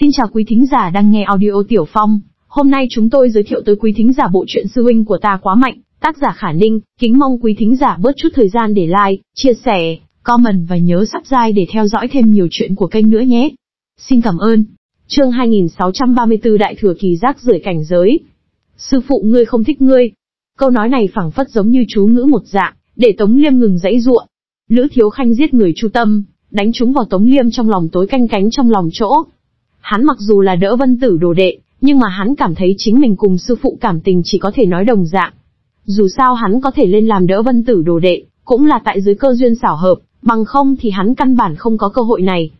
Xin chào quý thính giả đang nghe audio Tiểu Phong. Hôm nay chúng tôi giới thiệu tới quý thính giả bộ truyện sư huynh của ta quá mạnh, tác giả Khả Ninh, kính mong quý thính giả bớt chút thời gian để like, chia sẻ, comment và nhớ subscribe để theo dõi thêm nhiều chuyện của kênh nữa nhé. Xin cảm ơn. Chương 2634 Đại thừa kỳ giác rưởi cảnh giới. Sư phụ ngươi không thích ngươi. Câu nói này phảng phất giống như chú ngữ một dạng, để Tống Liêm ngừng dãy ruộng. Lữ Thiếu Khanh giết người chu tâm, đánh trúng vào Tống Liêm trong lòng tối canh cánh trong lòng chỗ. Hắn mặc dù là đỡ vân tử đồ đệ, nhưng mà hắn cảm thấy chính mình cùng sư phụ cảm tình chỉ có thể nói đồng dạng. Dù sao hắn có thể lên làm đỡ vân tử đồ đệ, cũng là tại dưới cơ duyên xảo hợp, bằng không thì hắn căn bản không có cơ hội này.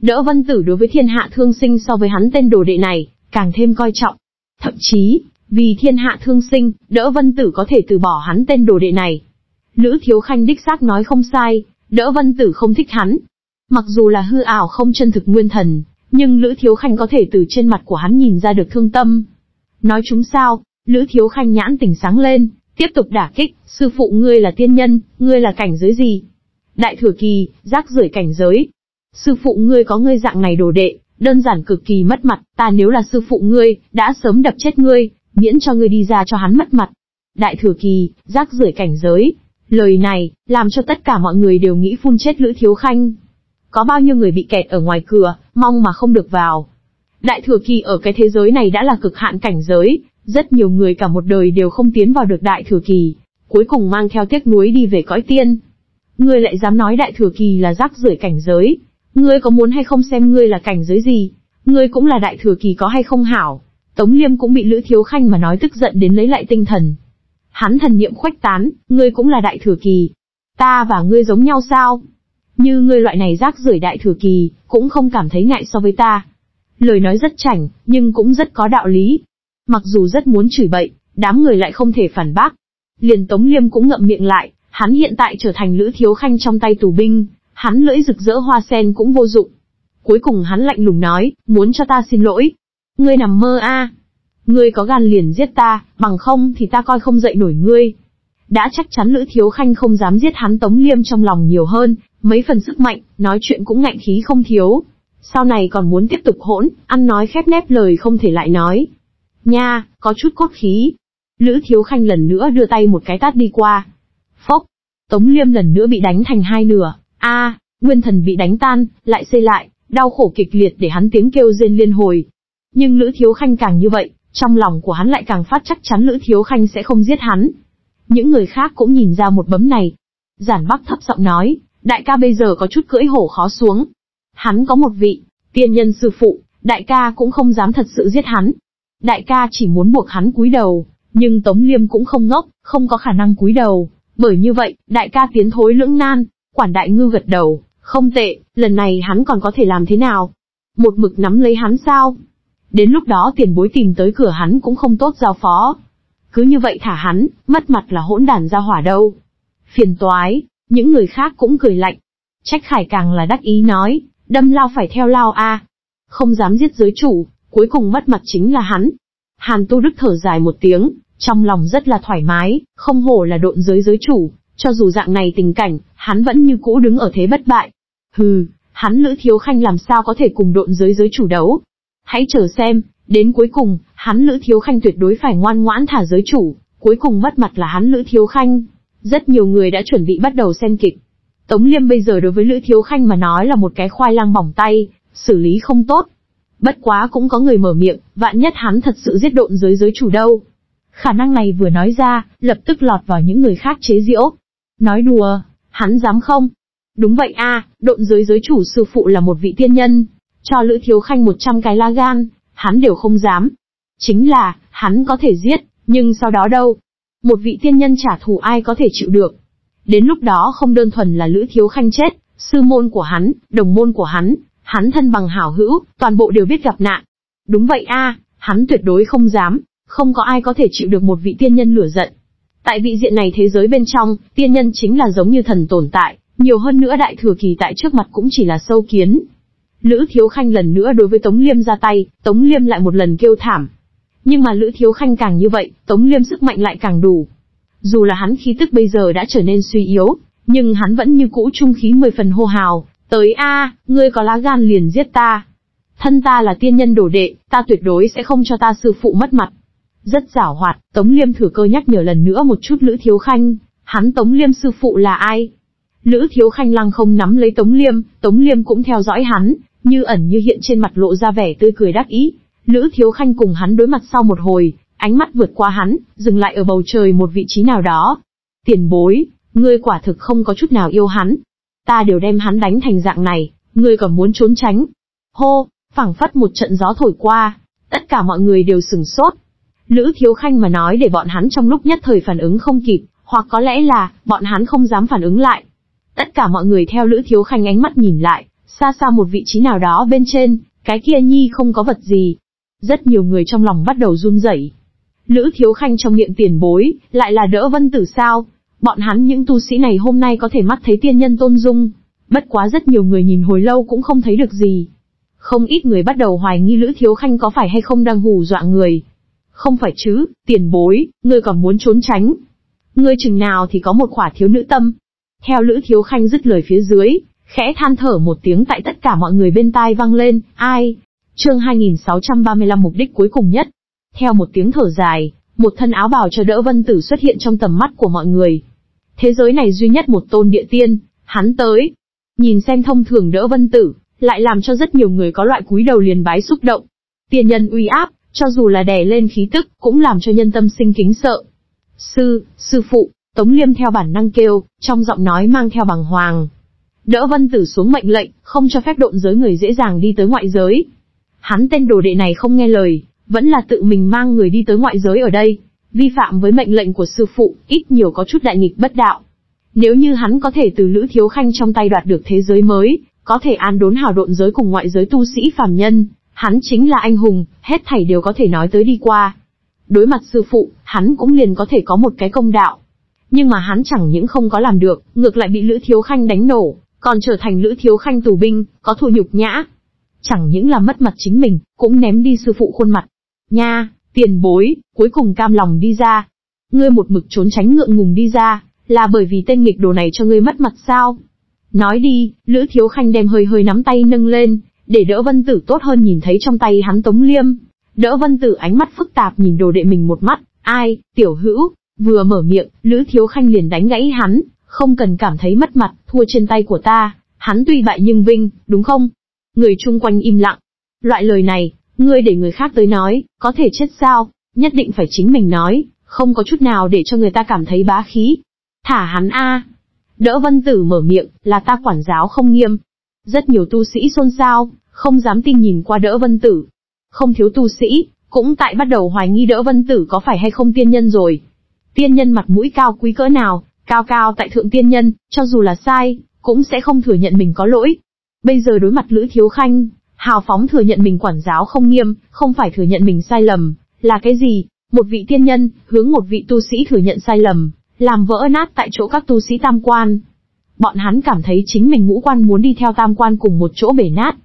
Đỡ vân tử đối với thiên hạ thương sinh so với hắn tên đồ đệ này, càng thêm coi trọng. Thậm chí, vì thiên hạ thương sinh, đỡ vân tử có thể từ bỏ hắn tên đồ đệ này. Lữ Thiếu Khanh đích xác nói không sai, đỡ vân tử không thích hắn. Mặc dù là hư ảo không chân thực nguyên thần, nhưng Lữ Thiếu Khanh có thể từ trên mặt của hắn nhìn ra được thương tâm. Nói chúng sao, Lữ Thiếu Khanh nhãn tỉnh sáng lên, tiếp tục đả kích, sư phụ ngươi là tiên nhân, ngươi là cảnh giới gì? Đại thừa kỳ, rác rưởi cảnh giới. Sư phụ ngươi có ngươi dạng này đồ đệ, đơn giản cực kỳ mất mặt, ta nếu là sư phụ ngươi, đã sớm đập chết ngươi, miễn cho ngươi đi ra cho hắn mất mặt. Đại thừa kỳ, rác rưởi cảnh giới. Lời này, làm cho tất cả mọi người đều nghĩ phun chết Lữ Thiếu Khanh. Có bao nhiêu người bị kẹt ở ngoài cửa, mong mà không được vào. Đại thừa kỳ ở cái thế giới này đã là cực hạn cảnh giới, rất nhiều người cả một đời đều không tiến vào được đại thừa kỳ, cuối cùng mang theo tiếc nuối đi về cõi tiên. Ngươi lại dám nói đại thừa kỳ là rác rưởi cảnh giới, ngươi có muốn hay không xem ngươi là cảnh giới gì, ngươi cũng là đại thừa kỳ có hay không hảo. Tống Liêm cũng bị Lữ Thiếu Khanh mà nói tức giận đến lấy lại tinh thần. Hắn thần niệm khuếch tán, ngươi cũng là đại thừa kỳ. Ta và ngươi giống nhau sao? Như ngươi loại này rác rưởi đại thừa kỳ, cũng không cảm thấy ngại so với ta. Lời nói rất chảnh, nhưng cũng rất có đạo lý. Mặc dù rất muốn chửi bậy, đám người lại không thể phản bác. Liền Tống Liêm cũng ngậm miệng lại, hắn hiện tại trở thành lữ thiếu khanh trong tay tù binh, hắn lưỡi rực rỡ hoa sen cũng vô dụng. Cuối cùng hắn lạnh lùng nói, muốn cho ta xin lỗi. Ngươi nằm mơ a, Ngươi có gan liền giết ta, bằng không thì ta coi không dậy nổi ngươi. Đã chắc chắn Lữ Thiếu Khanh không dám giết hắn Tống Liêm trong lòng nhiều hơn, mấy phần sức mạnh, nói chuyện cũng ngạnh khí không thiếu. Sau này còn muốn tiếp tục hỗn, ăn nói khép nép lời không thể lại nói. Nha, có chút cốt khí. Lữ Thiếu Khanh lần nữa đưa tay một cái tát đi qua. Phốc, Tống Liêm lần nữa bị đánh thành hai nửa. A, nguyên thần bị đánh tan, lại xây lại, đau khổ kịch liệt để hắn tiếng kêu rên liên hồi. Nhưng Lữ Thiếu Khanh càng như vậy, trong lòng của hắn lại càng phát chắc chắn Lữ Thiếu Khanh sẽ không giết hắn. Những người khác cũng nhìn ra một bấm này. Giản Bắc thấp giọng nói, đại ca bây giờ có chút cưỡi hổ khó xuống. Hắn có một vị, tiên nhân sư phụ, đại ca cũng không dám thật sự giết hắn. Đại ca chỉ muốn buộc hắn cúi đầu, nhưng Tống Liêm cũng không ngốc, không có khả năng cúi đầu. Bởi như vậy, đại ca tiến thối lưỡng nan, quản đại ngư gật đầu, không tệ, lần này hắn còn có thể làm thế nào? Một mực nắm lấy hắn sao? Đến lúc đó tiền bối tìm tới cửa hắn cũng không tốt giao phó. Cứ như vậy thả hắn, mất mặt là hỗn đàn ra hỏa đâu. Phiền toái, những người khác cũng cười lạnh. Trách khải càng là đắc ý nói, đâm lao phải theo lao a, Không dám giết giới chủ, cuối cùng mất mặt chính là hắn. Hàn Tu Đức thở dài một tiếng, trong lòng rất là thoải mái, không hổ là độn giới giới chủ, cho dù dạng này tình cảnh, hắn vẫn như cũ đứng ở thế bất bại. Hừ, hắn Lữ Thiếu Khanh làm sao có thể cùng độn giới giới chủ đấu. Hãy chờ xem, đến cuối cùng, hắn Lữ Thiếu Khanh tuyệt đối phải ngoan ngoãn thả giới chủ, cuối cùng mất mặt là hắn Lữ Thiếu Khanh. Rất nhiều người đã chuẩn bị bắt đầu xem kịch. Tống Liêm bây giờ đối với Lữ Thiếu Khanh mà nói là một cái khoai lang bỏng tay, xử lý không tốt. Bất quá cũng có người mở miệng, vạn nhất hắn thật sự giết độn giới giới chủ đâu. Khả năng này vừa nói ra, lập tức lọt vào những người khác chế giễu. Nói đùa, hắn dám không? Đúng vậy a, độn giới giới chủ sư phụ là một vị tiên nhân, cho Lữ Thiếu Khanh 100 cái la gan, hắn đều không dám. Chính là, hắn có thể giết, nhưng sau đó đâu? Một vị tiên nhân trả thù ai có thể chịu được? Đến lúc đó không đơn thuần là Lữ Thiếu Khanh chết, sư môn của hắn, đồng môn của hắn, hắn thân bằng hảo hữu, toàn bộ đều biết gặp nạn. Đúng vậy a, hắn tuyệt đối không dám, không có ai có thể chịu được một vị tiên nhân lửa giận. Tại vị diện này thế giới bên trong, tiên nhân chính là giống như thần tồn tại, nhiều hơn nữa đại thừa kỳ tại trước mặt cũng chỉ là sâu kiến. Lữ Thiếu Khanh lần nữa đối với Tống Liêm ra tay, Tống Liêm lại một lần kêu thảm. Nhưng mà Lữ Thiếu Khanh càng như vậy, Tống Liêm sức mạnh lại càng đủ. Dù là hắn khí tức bây giờ đã trở nên suy yếu, nhưng hắn vẫn như cũ trung khí mười phần hô hào, tới a, ngươi có lá gan liền giết ta. Thân ta là tiên nhân đồ đệ, ta tuyệt đối sẽ không cho ta sư phụ mất mặt. Rất giảo hoạt, Tống Liêm thừa cơ nhắc nhở lần nữa một chút Lữ Thiếu Khanh, hắn Tống Liêm sư phụ là ai? Lữ Thiếu Khanh lăng không nắm lấy Tống Liêm, Tống Liêm cũng theo dõi hắn, như ẩn như hiện trên mặt lộ ra vẻ tươi cười đắc ý. Lữ Thiếu Khanh cùng hắn đối mặt sau một hồi, ánh mắt vượt qua hắn, dừng lại ở bầu trời một vị trí nào đó. Tiền bối, ngươi quả thực không có chút nào yêu hắn. Ta đều đem hắn đánh thành dạng này, ngươi còn muốn trốn tránh. Hô, phảng phất một trận gió thổi qua, tất cả mọi người đều sừng sốt. Lữ Thiếu Khanh mà nói để bọn hắn trong lúc nhất thời phản ứng không kịp, hoặc có lẽ là, bọn hắn không dám phản ứng lại. Tất cả mọi người theo Lữ Thiếu Khanh ánh mắt nhìn lại, xa xa một vị trí nào đó bên trên, cái kia nhi không có vật gì. Rất nhiều người trong lòng bắt đầu run rẩy. Lữ Thiếu Khanh trong miệng tiền bối, lại là đỡ vân tử sao? Bọn hắn những tu sĩ này hôm nay có thể mắt thấy tiên nhân tôn dung. Bất quá rất nhiều người nhìn hồi lâu cũng không thấy được gì. Không ít người bắt đầu hoài nghi Lữ Thiếu Khanh có phải hay không đang hù dọa người. Không phải chứ, tiền bối, ngươi còn muốn trốn tránh. Ngươi chừng nào thì có một khỏa thiếu nữ tâm. Theo Lữ Thiếu Khanh dứt lời phía dưới, khẽ than thở một tiếng tại tất cả mọi người bên tai vang lên, ai? Chương 2635 mục đích cuối cùng nhất. Theo một tiếng thở dài, một thân áo bào cho đỡ vân tử xuất hiện trong tầm mắt của mọi người. Thế giới này duy nhất một tôn địa tiên, hắn tới. Nhìn xem thông thường đỡ vân tử, lại làm cho rất nhiều người có loại cúi đầu liền bái xúc động. Tiên nhân uy áp, cho dù là đè lên khí tức, cũng làm cho nhân tâm sinh kính sợ. Sư, sư phụ, Tống Liêm theo bản năng kêu, trong giọng nói mang theo bằng hoàng. Đỡ vân tử xuống mệnh lệnh, không cho phép độn giới người dễ dàng đi tới ngoại giới. Hắn tên đồ đệ này không nghe lời, vẫn là tự mình mang người đi tới ngoại giới ở đây. Vi phạm với mệnh lệnh của sư phụ, ít nhiều có chút đại nghịch bất đạo. Nếu như hắn có thể từ Lữ Thiếu Khanh trong tay đoạt được thế giới mới, có thể an đốn hào độn giới cùng ngoại giới tu sĩ phàm nhân, hắn chính là anh hùng, hết thảy đều có thể nói tới đi qua. Đối mặt sư phụ, hắn cũng liền có thể có một cái công đạo. Nhưng mà hắn chẳng những không có làm được, ngược lại bị Lữ Thiếu Khanh đánh nổ, còn trở thành Lữ Thiếu Khanh tù binh, có thù nhục nhã. Chẳng những là mất mặt chính mình, cũng ném đi sư phụ khuôn mặt. Nha, tiền bối, cuối cùng cam lòng đi ra. Ngươi một mực trốn tránh ngượng ngùng đi ra, là bởi vì tên nghịch đồ này cho ngươi mất mặt sao? Nói đi, Lữ Thiếu Khanh đem hơi hơi nắm tay nâng lên, để đỡ vân tử tốt hơn nhìn thấy trong tay hắn tống liêm. Đỡ vân tử ánh mắt phức tạp nhìn đồ đệ mình một mắt, ai, tiểu hữu, vừa mở miệng, Lữ Thiếu Khanh liền đánh gãy hắn, không cần cảm thấy mất mặt, thua trên tay của ta, hắn tuy bại nhưng vinh, đúng không? Người chung quanh im lặng. Loại lời này, ngươi để người khác tới nói, có thể chết sao, nhất định phải chính mình nói, không có chút nào để cho người ta cảm thấy bá khí. Thả hắn a. Đỡ vân tử mở miệng, là ta quản giáo không nghiêm. Rất nhiều tu sĩ xôn xao, không dám tin nhìn qua đỡ vân tử. Không thiếu tu sĩ, cũng tại bắt đầu hoài nghi đỡ vân tử có phải hay không tiên nhân rồi. Tiên nhân mặt mũi cao quý cỡ nào, cao cao tại thượng tiên nhân, cho dù là sai, cũng sẽ không thừa nhận mình có lỗi. Bây giờ đối mặt Lữ Thiếu Khanh, hào phóng thừa nhận mình quản giáo không nghiêm, không phải thừa nhận mình sai lầm, là cái gì? Một vị tiên nhân, hướng một vị tu sĩ thừa nhận sai lầm, làm vỡ nát tại chỗ các tu sĩ tam quan. Bọn hắn cảm thấy chính mình ngũ quan muốn đi theo tam quan cùng một chỗ bể nát.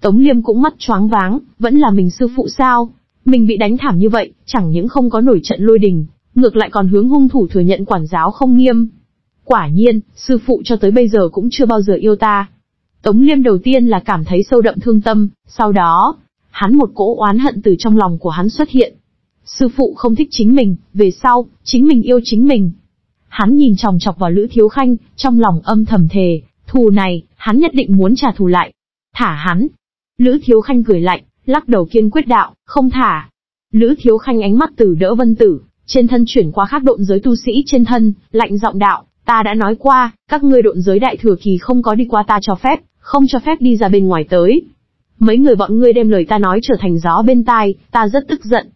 Tống Liêm cũng mắt choáng váng, vẫn là mình sư phụ sao? Mình bị đánh thảm như vậy, chẳng những không có nổi trận lôi đình, ngược lại còn hướng hung thủ thừa nhận quản giáo không nghiêm. Quả nhiên, sư phụ cho tới bây giờ cũng chưa bao giờ yêu ta. Tống Liêm đầu tiên là cảm thấy sâu đậm thương tâm, sau đó, hắn một cỗ oán hận từ trong lòng của hắn xuất hiện. Sư phụ không thích chính mình, về sau, chính mình yêu chính mình. Hắn nhìn chòng chọc vào Lữ Thiếu Khanh, trong lòng âm thầm thề, thù này, hắn nhất định muốn trả thù lại. Thả hắn. Lữ Thiếu Khanh cười lạnh, lắc đầu kiên quyết đạo, không thả. Lữ Thiếu Khanh ánh mắt từ đỡ vân tử, trên thân chuyển qua khác độn giới tu sĩ trên thân, lạnh giọng đạo, ta đã nói qua, các ngươi độn giới đại thừa kỳ không có đi qua ta cho phép, không cho phép đi ra bên ngoài tới. Mấy người bọn ngươi đem lời ta nói trở thành gió bên tai, ta rất tức giận.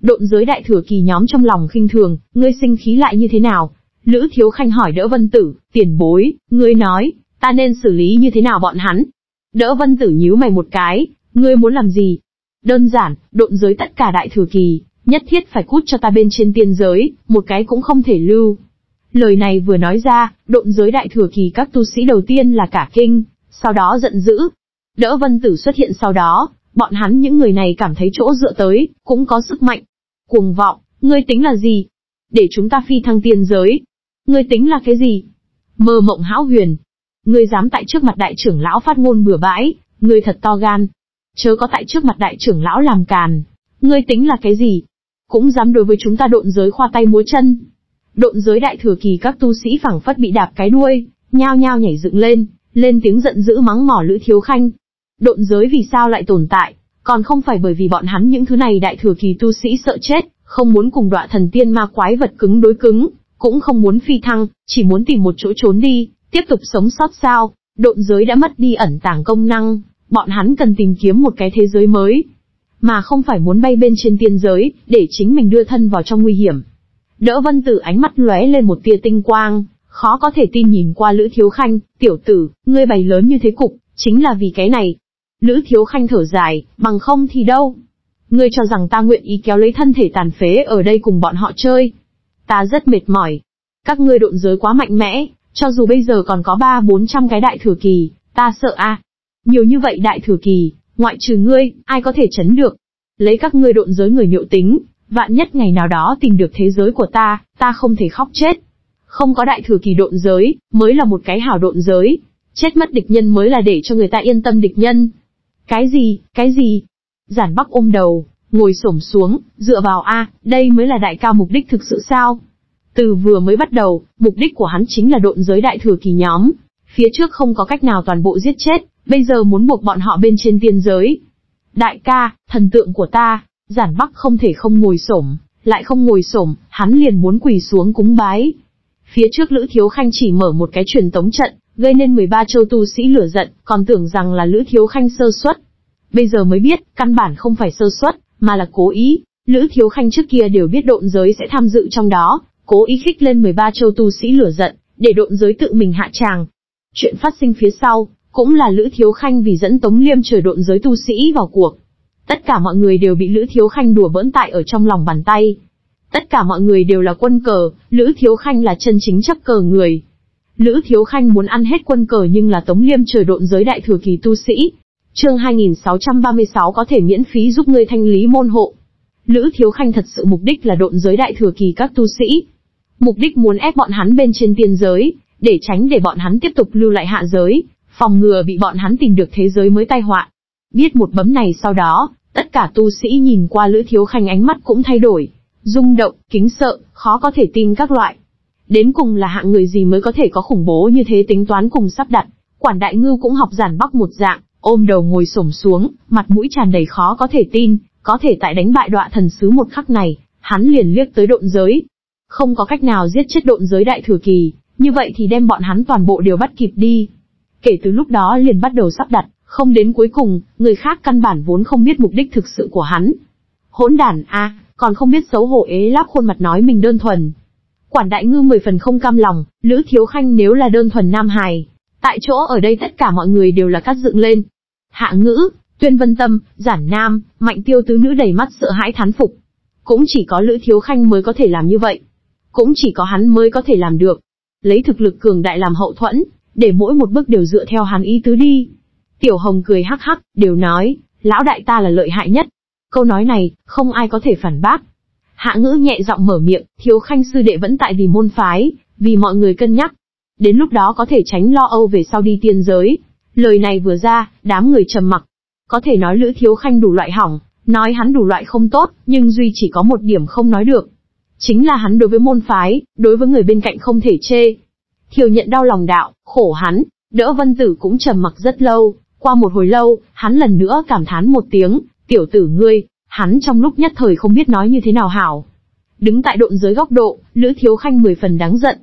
Độn giới đại thừa kỳ nhóm trong lòng khinh thường, ngươi sinh khí lại như thế nào? Lữ Thiếu Khanh hỏi đỡ vân tử, tiền bối, ngươi nói, ta nên xử lý như thế nào bọn hắn? Đỡ vân tử nhíu mày một cái, ngươi muốn làm gì? Đơn giản, độn giới tất cả đại thừa kỳ, nhất thiết phải cút cho ta bên trên tiên giới, một cái cũng không thể lưu. Lời này vừa nói ra, độn giới đại thừa kỳ các tu sĩ đầu tiên là cả kinh, sau đó giận dữ. Đỡ vân tử xuất hiện sau đó, bọn hắn những người này cảm thấy chỗ dựa tới, cũng có sức mạnh. Cuồng vọng, ngươi tính là gì? Để chúng ta phi thăng tiên giới. Ngươi tính là cái gì? Mơ mộng hão huyền. Ngươi dám tại trước mặt đại trưởng lão phát ngôn bừa bãi, ngươi thật to gan. chớ có tại trước mặt đại trưởng lão làm càn. Ngươi tính là cái gì? Cũng dám đối với chúng ta độn giới khoa tay múa chân. Độn giới đại thừa kỳ các tu sĩ phẳng phất bị đạp cái đuôi, nhao nhao nhảy dựng lên, lên tiếng giận dữ mắng mỏ Lữ Thiếu Khanh. Độn giới vì sao lại tồn tại, còn không phải bởi vì bọn hắn những thứ này đại thừa kỳ tu sĩ sợ chết, không muốn cùng đọa thần tiên ma quái vật cứng đối cứng, cũng không muốn phi thăng, chỉ muốn tìm một chỗ trốn đi, tiếp tục sống sót sao. Độn giới đã mất đi ẩn tàng công năng, bọn hắn cần tìm kiếm một cái thế giới mới, mà không phải muốn bay bên trên tiên giới, để chính mình đưa thân vào trong nguy hiểm. Đỡ vân tử ánh mắt lóe lên một tia tinh quang, khó có thể tin nhìn qua Lữ Thiếu Khanh, tiểu tử, ngươi bày lớn như thế cục, chính là vì cái này. Lữ Thiếu Khanh thở dài, bằng không thì đâu. Ngươi cho rằng ta nguyện ý kéo lấy thân thể tàn phế ở đây cùng bọn họ chơi. Ta rất mệt mỏi. Các ngươi độn giới quá mạnh mẽ, cho dù bây giờ còn có ba bốn trăm cái đại thừa kỳ, ta sợ a. Nhiều như vậy đại thừa kỳ, ngoại trừ ngươi, ai có thể chấn được. Lấy các ngươi độn giới người nhậu tính, vạn nhất ngày nào đó tìm được thế giới của ta, ta không thể khóc chết. Không có đại thừa kỳ độn giới, mới là một cái hảo độn giới. Chết mất địch nhân mới là để cho người ta yên tâm địch nhân. Cái gì, cái gì? Giản Bắc ôm đầu, ngồi xổm xuống, dựa vào a, đây mới là đại cao mục đích thực sự sao? Từ vừa mới bắt đầu, mục đích của hắn chính là độn giới đại thừa kỳ nhóm. Phía trước không có cách nào toàn bộ giết chết, bây giờ muốn buộc bọn họ bên trên tiên giới. Đại ca, thần tượng của ta, giản bắc không thể không ngồi xổm, lại không ngồi xổm, hắn liền muốn quỳ xuống cúng bái. Phía trước Lữ Thiếu Khanh chỉ mở một cái truyền tống trận, gây nên 13 châu tu sĩ lửa giận, còn tưởng rằng là Lữ Thiếu Khanh sơ suất. Bây giờ mới biết, căn bản không phải sơ suất, mà là cố ý. Lữ Thiếu Khanh trước kia đều biết độn giới sẽ tham dự trong đó, cố ý khích lên 13 châu tu sĩ lửa giận, để độn giới tự mình hạ tràng. Chuyện phát sinh phía sau, cũng là Lữ Thiếu Khanh vì dẫn Tống Liêm trời độn giới tu sĩ vào cuộc. Tất cả mọi người đều bị Lữ Thiếu Khanh đùa bỡn tại ở trong lòng bàn tay. Tất cả mọi người đều là quân cờ, Lữ Thiếu Khanh là chân chính chấp cờ người. Lữ Thiếu Khanh muốn ăn hết quân cờ nhưng là Tống Liêm trời độn giới đại thừa kỳ tu sĩ. Chương 2636 có thể miễn phí giúp ngươi thanh lý môn hộ. Lữ Thiếu Khanh thật sự mục đích là độn giới đại thừa kỳ các tu sĩ. Mục đích muốn ép bọn hắn bên trên tiên giới, để tránh để bọn hắn tiếp tục lưu lại hạ giới, phòng ngừa bị bọn hắn tìm được thế giới mới tai họa. Biết một bấm này sau đó, tất cả tu sĩ nhìn qua Lữ Thiếu Khanh ánh mắt cũng thay đổi, rung động, kính sợ, khó có thể tin các loại. Đến cùng là hạng người gì mới có thể có khủng bố như thế tính toán cùng sắp đặt, quản đại ngưu cũng học giản bắc một dạng, ôm đầu ngồi xổm xuống, mặt mũi tràn đầy khó có thể tin, có thể tại đánh bại đọa thần sứ một khắc này, hắn liền liếc tới độn giới. Không có cách nào giết chết độn giới đại thừa kỳ, như vậy thì đem bọn hắn toàn bộ đều bắt kịp đi. Kể từ lúc đó liền bắt đầu sắp đặt, không đến cuối cùng, người khác căn bản vốn không biết mục đích thực sự của hắn. Hỗn đản a, còn không biết xấu hổ ế láp khuôn mặt nói mình đơn thuần. Quản đại ngư mười phần không cam lòng, Lữ Thiếu Khanh nếu là đơn thuần nam hài. Tại chỗ ở đây tất cả mọi người đều là cắt dựng lên. Hạ ngữ, tuyên vân tâm, giản nam, mạnh tiêu tứ nữ đầy mắt sợ hãi thán phục. Cũng chỉ có Lữ Thiếu Khanh mới có thể làm như vậy. Cũng chỉ có hắn mới có thể làm được. Lấy thực lực cường đại làm hậu thuẫn, để mỗi một bước đều dựa theo hắn ý tứ đi. Tiểu Hồng cười hắc hắc, đều nói, lão đại ta là lợi hại nhất. Câu nói này, không ai có thể phản bác. Hạ ngữ nhẹ giọng mở miệng, thiếu khanh sư đệ vẫn tại vì môn phái, vì mọi người cân nhắc. Đến lúc đó có thể tránh lo âu về sau đi tiên giới. Lời này vừa ra, đám người trầm mặc. Có thể nói lữ thiếu khanh đủ loại hỏng, nói hắn đủ loại không tốt, nhưng duy chỉ có một điểm không nói được. Chính là hắn đối với môn phái, đối với người bên cạnh không thể chê. Thiều nhận đau lòng đạo, khổ hắn, đỡ vân tử cũng trầm mặc rất lâu, qua một hồi lâu, hắn lần nữa cảm thán một tiếng, tiểu tử ngươi, hắn trong lúc nhất thời không biết nói như thế nào hảo. Đứng tại độn giới góc độ, Lữ Thiếu Khanh mười phần đáng giận.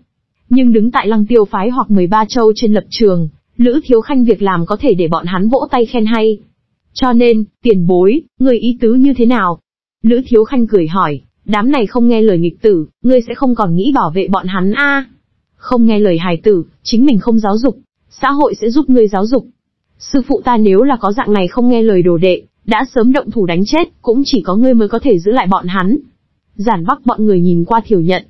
Nhưng đứng tại lăng tiêu phái hoặc 13 châu trên lập trường, Lữ Thiếu Khanh việc làm có thể để bọn hắn vỗ tay khen hay. Cho nên, tiền bối, người ý tứ như thế nào? Lữ Thiếu Khanh cười hỏi, đám này không nghe lời nghịch tử, ngươi sẽ không còn nghĩ bảo vệ bọn hắn a không nghe lời hài tử, chính mình không giáo dục, xã hội sẽ giúp ngươi giáo dục. Sư phụ ta nếu là có dạng này không nghe lời đồ đệ, đã sớm động thủ đánh chết, cũng chỉ có ngươi mới có thể giữ lại bọn hắn. Giản bắc bọn người nhìn qua thiểu nhận.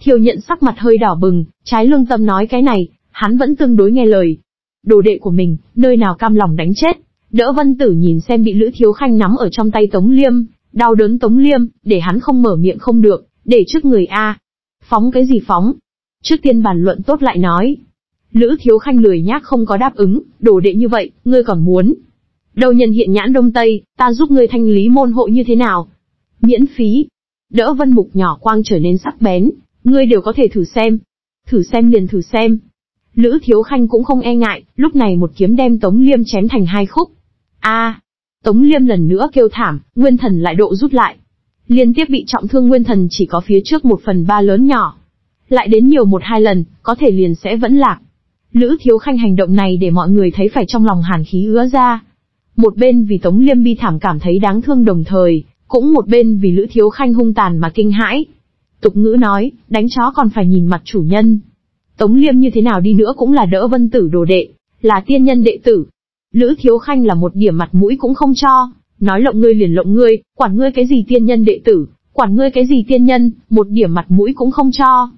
Thiểu nhận sắc mặt hơi đỏ bừng, trái lương tâm nói cái này, hắn vẫn tương đối nghe lời. Đồ đệ của mình, nơi nào cam lòng đánh chết. Đỡ vân tử nhìn xem bị Lữ Thiếu Khanh nắm ở trong tay Tống Liêm, đau đớn Tống Liêm, để hắn không mở miệng không được, để trước người A. Phóng cái gì phóng? Trước tiên bàn luận tốt lại nói, Lữ Thiếu Khanh lười nhác không có đáp ứng, đồ đệ như vậy, ngươi còn muốn. Đầu nhân hiện nhãn đông tây, ta giúp ngươi thanh lý môn hộ như thế nào? Miễn phí. Đỡ vân mục nhỏ quang trở nên sắc bén, ngươi đều có thể thử xem. Thử xem liền thử xem. Lữ Thiếu Khanh cũng không e ngại, lúc này một kiếm đem Tống Liêm chém thành hai khúc. A, Tống Liêm lần nữa kêu thảm, Nguyên Thần lại độ rút lại. Liên tiếp bị trọng thương Nguyên Thần chỉ có phía trước một phần ba lớn nhỏ. Lại đến nhiều một hai lần, có thể liền sẽ vẫn lạc. Lữ Thiếu Khanh hành động này để mọi người thấy phải trong lòng hàn khí ứa ra. Một bên vì Tống Liêm bi thảm cảm thấy đáng thương đồng thời, cũng một bên vì Lữ Thiếu Khanh hung tàn mà kinh hãi. Tục ngữ nói, đánh chó còn phải nhìn mặt chủ nhân. Tống Liêm như thế nào đi nữa cũng là đỡ vân tử đồ đệ, là tiên nhân đệ tử. Lữ Thiếu Khanh là một điểm mặt mũi cũng không cho, nói lộng ngươi liền lộng ngươi, quản ngươi cái gì tiên nhân đệ tử, quản ngươi cái gì tiên nhân, một điểm mặt mũi cũng không cho.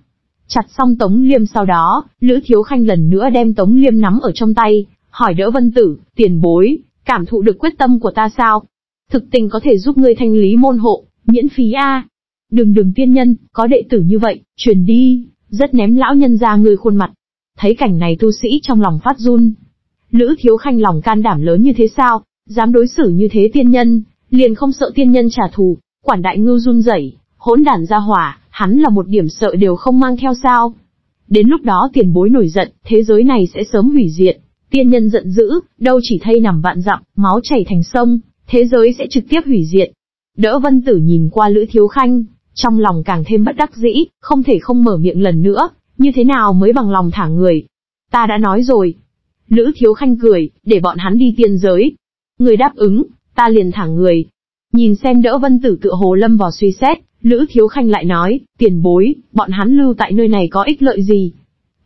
Chặt xong Tống Liêm sau đó, Lữ Thiếu Khanh lần nữa đem Tống Liêm nắm ở trong tay, hỏi đỡ vân tử, tiền bối, cảm thụ được quyết tâm của ta sao? Thực tình có thể giúp ngươi thanh lý môn hộ, miễn phí a. Đừng đừng tiên nhân, có đệ tử như vậy, truyền đi, rất ném lão nhân ra người khuôn mặt. Thấy cảnh này tu sĩ trong lòng phát run. Lữ Thiếu Khanh lòng can đảm lớn như thế sao, dám đối xử như thế tiên nhân, liền không sợ tiên nhân trả thù, quản đại ngưu run rẩy, hỗn đản ra hỏa, hắn là một điểm sợ đều không mang theo sao. Đến lúc đó tiền bối nổi giận, thế giới này sẽ sớm hủy diệt. Tiên nhân giận dữ, đâu chỉ thây nằm vạn dặm, máu chảy thành sông, thế giới sẽ trực tiếp hủy diệt. Đỡ vân tử nhìn qua Lữ Thiếu Khanh, trong lòng càng thêm bất đắc dĩ, không thể không mở miệng lần nữa, như thế nào mới bằng lòng thả người. Ta đã nói rồi. Lữ Thiếu Khanh cười, để bọn hắn đi tiên giới. Người đáp ứng, ta liền thả người. Nhìn xem đỡ vân tử tựa hồ lâm vào suy xét, Lữ Thiếu Khanh lại nói, tiền bối, bọn hắn lưu tại nơi này có ích lợi gì?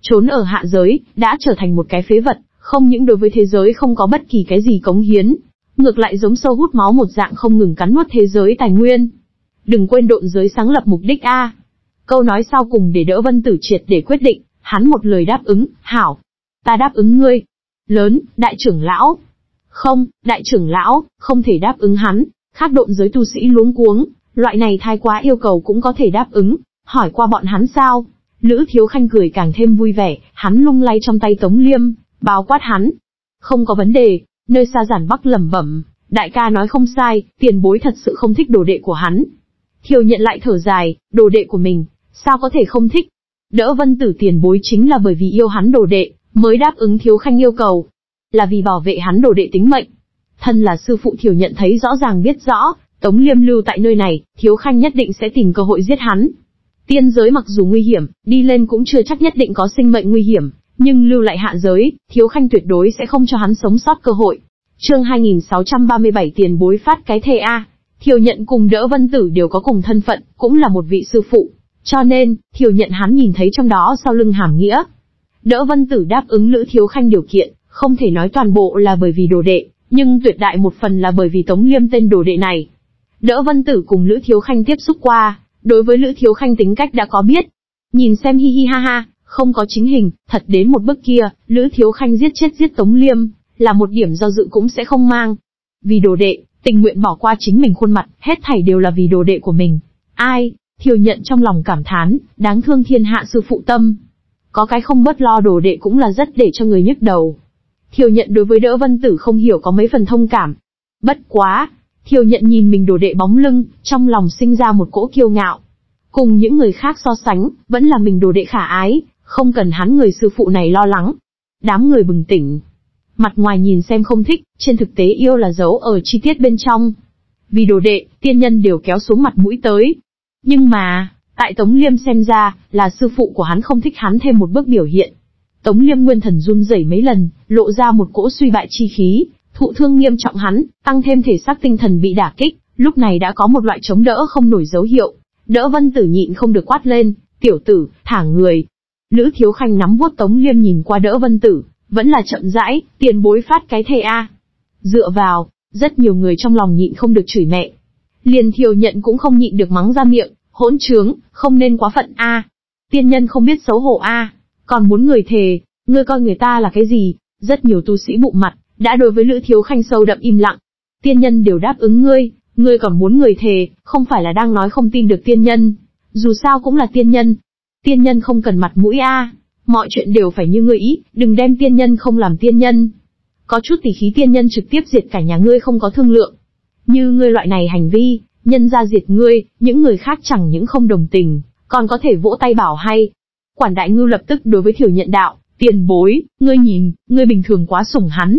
Trốn ở hạ giới, đã trở thành một cái phế vật, không những đối với thế giới không có bất kỳ cái gì cống hiến, ngược lại giống sâu hút máu một dạng không ngừng cắn nuốt thế giới tài nguyên. Đừng quên độn giới sáng lập mục đích A. Câu nói sau cùng để đỡ vân tử triệt để quyết định, hắn một lời đáp ứng, hảo. Ta đáp ứng ngươi. Lớn, đại trưởng lão. Không, đại trưởng lão, không thể đáp ứng hắn, khác độn giới tu sĩ luống cuống, loại này thai quá yêu cầu cũng có thể đáp ứng, hỏi qua bọn hắn sao. Lữ Thiếu Khanh cười càng thêm vui vẻ, hắn lung lay trong tay Tống Liêm, báo quát hắn. Không có vấn đề, nơi xa giản bắc lẩm bẩm, đại ca nói không sai, tiền bối thật sự không thích đồ đệ của hắn, Thiều nhận lại thở dài, đồ đệ của mình, sao có thể không thích. Đỡ vân tử tiền bối chính là bởi vì yêu hắn đồ đệ, mới đáp ứng thiếu khanh yêu cầu. Là vì bảo vệ hắn đồ đệ tính mệnh. Thân là sư phụ thiều nhận thấy rõ ràng biết rõ, Tống Liêm lưu tại nơi này, thiếu khanh nhất định sẽ tìm cơ hội giết hắn. Tiên giới mặc dù nguy hiểm, đi lên cũng chưa chắc nhất định có sinh mệnh nguy hiểm, nhưng lưu lại hạ giới, thiếu khanh tuyệt đối sẽ không cho hắn sống sót cơ hội. Chương 2637 tiền bối phát cái thề A, Thiều nhận cùng đỡ vân tử đều có cùng thân phận, cũng là một vị sư phụ. Cho nên, Thiều nhận hắn nhìn thấy trong đó sau lưng hàm nghĩa. Đỡ vân tử đáp ứng Lữ Thiếu Khanh điều kiện, không thể nói toàn bộ là bởi vì đồ đệ, nhưng tuyệt đại một phần là bởi vì Tống Liêm tên đồ đệ này. Đỡ vân tử cùng Lữ Thiếu Khanh tiếp xúc qua, đối với Lữ Thiếu Khanh tính cách đã có biết. Nhìn xem hi hi ha ha, không có chính hình, thật đến một bước kia, Lữ Thiếu Khanh giết chết giết Tống Liêm, là một điểm do dự cũng sẽ không mang. Vì đồ đệ, tình nguyện bỏ qua chính mình khuôn mặt, hết thảy đều là vì đồ đệ của mình. Ai, thiều nhận trong lòng cảm thán, đáng thương thiên hạ sư phụ tâm. Có cái không bớt lo đồ đệ cũng là rất để cho người nhức đầu. Thiều nhận đối với đỡ vân tử không hiểu có mấy phần thông cảm. Bất quá, thiều nhận nhìn mình đồ đệ bóng lưng, trong lòng sinh ra một cỗ kiêu ngạo. Cùng những người khác so sánh, vẫn là mình đồ đệ khả ái, không cần hắn người sư phụ này lo lắng. Đám người bừng tỉnh, Mặt ngoài nhìn xem không thích, trên thực tế yêu là giấu ở chi tiết bên trong. Vì đồ đệ, tiên nhân đều kéo xuống mặt mũi tới. Nhưng mà, tại Tống Liêm xem ra, là sư phụ của hắn không thích hắn thêm một bước biểu hiện. Tống Liêm nguyên thần run rẩy mấy lần, lộ ra một cỗ suy bại chi khí, thụ thương nghiêm trọng hắn, tăng thêm thể xác tinh thần bị đả kích, lúc này đã có một loại chống đỡ không nổi dấu hiệu. Đỡ vân tử nhịn không được quát lên, tiểu tử, thả người. Lữ thiếu khanh nắm vuốt Tống Liêm nhìn qua đỡ vân tử, vẫn là chậm rãi, tiền bối phát cái thề A. Dựa vào, rất nhiều người trong lòng nhịn không được chửi mẹ. Liền thiều nhận cũng không nhịn được mắng ra miệng, hỗn trướng, không nên quá phận A. Tiên nhân không biết xấu hổ A. Còn muốn người thề, ngươi coi người ta là cái gì? Rất nhiều tu sĩ bụng mặt, đã đối với Lữ Thiếu Khanh sâu đậm im lặng. Tiên nhân đều đáp ứng ngươi, ngươi còn muốn người thề, không phải là đang nói không tin được tiên nhân. Dù sao cũng là tiên nhân. Tiên nhân không cần mặt mũi a. Mọi chuyện đều phải như ngươi ý, đừng đem tiên nhân không làm tiên nhân. có chút tỷ khí tiên nhân trực tiếp diệt cả nhà ngươi không có thương lượng. Như ngươi loại này hành vi, nhân ra diệt ngươi, những người khác chẳng những không đồng tình, còn có thể vỗ tay bảo hay. Quản đại ngưu lập tức đối với thiểu nhận đạo, tiền bối, ngươi nhìn, ngươi bình thường quá sủng hắn.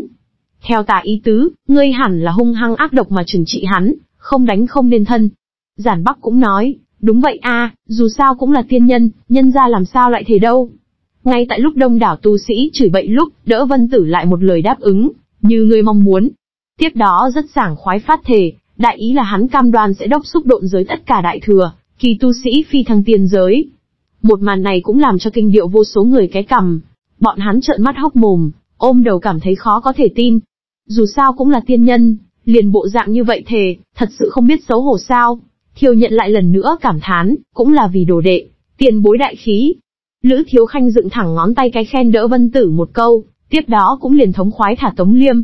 Theo tà ý tứ, ngươi hẳn là hung hăng ác độc mà trừng trị hắn, không đánh không nên thân. Giản Bắc cũng nói, đúng vậy a, dù sao cũng là tiên nhân, nhân ra làm sao lại thế đâu. Ngay tại lúc đông đảo tu sĩ chửi bậy lúc, đỡ vân tử lại một lời đáp ứng, như ngươi mong muốn. Tiếp đó rất sảng khoái phát thề, đại ý là hắn cam đoan sẽ đốc xúc độn giới tất cả đại thừa, kỳ tu sĩ phi thăng tiên giới. Một màn này cũng làm cho kinh điệu vô số người cái cầm. Bọn hắn trợn mắt hốc mồm, ôm đầu cảm thấy khó có thể tin. Dù sao cũng là tiên nhân, liền bộ dạng như vậy thề, thật sự không biết xấu hổ sao. Thiều nhận lại lần nữa cảm thán, cũng là vì đồ đệ, tiền bối đại khí. Lữ Thiếu Khanh dựng thẳng ngón tay cái khen đỡ vân tử một câu, tiếp đó cũng liền thống khoái thả Tống Liêm.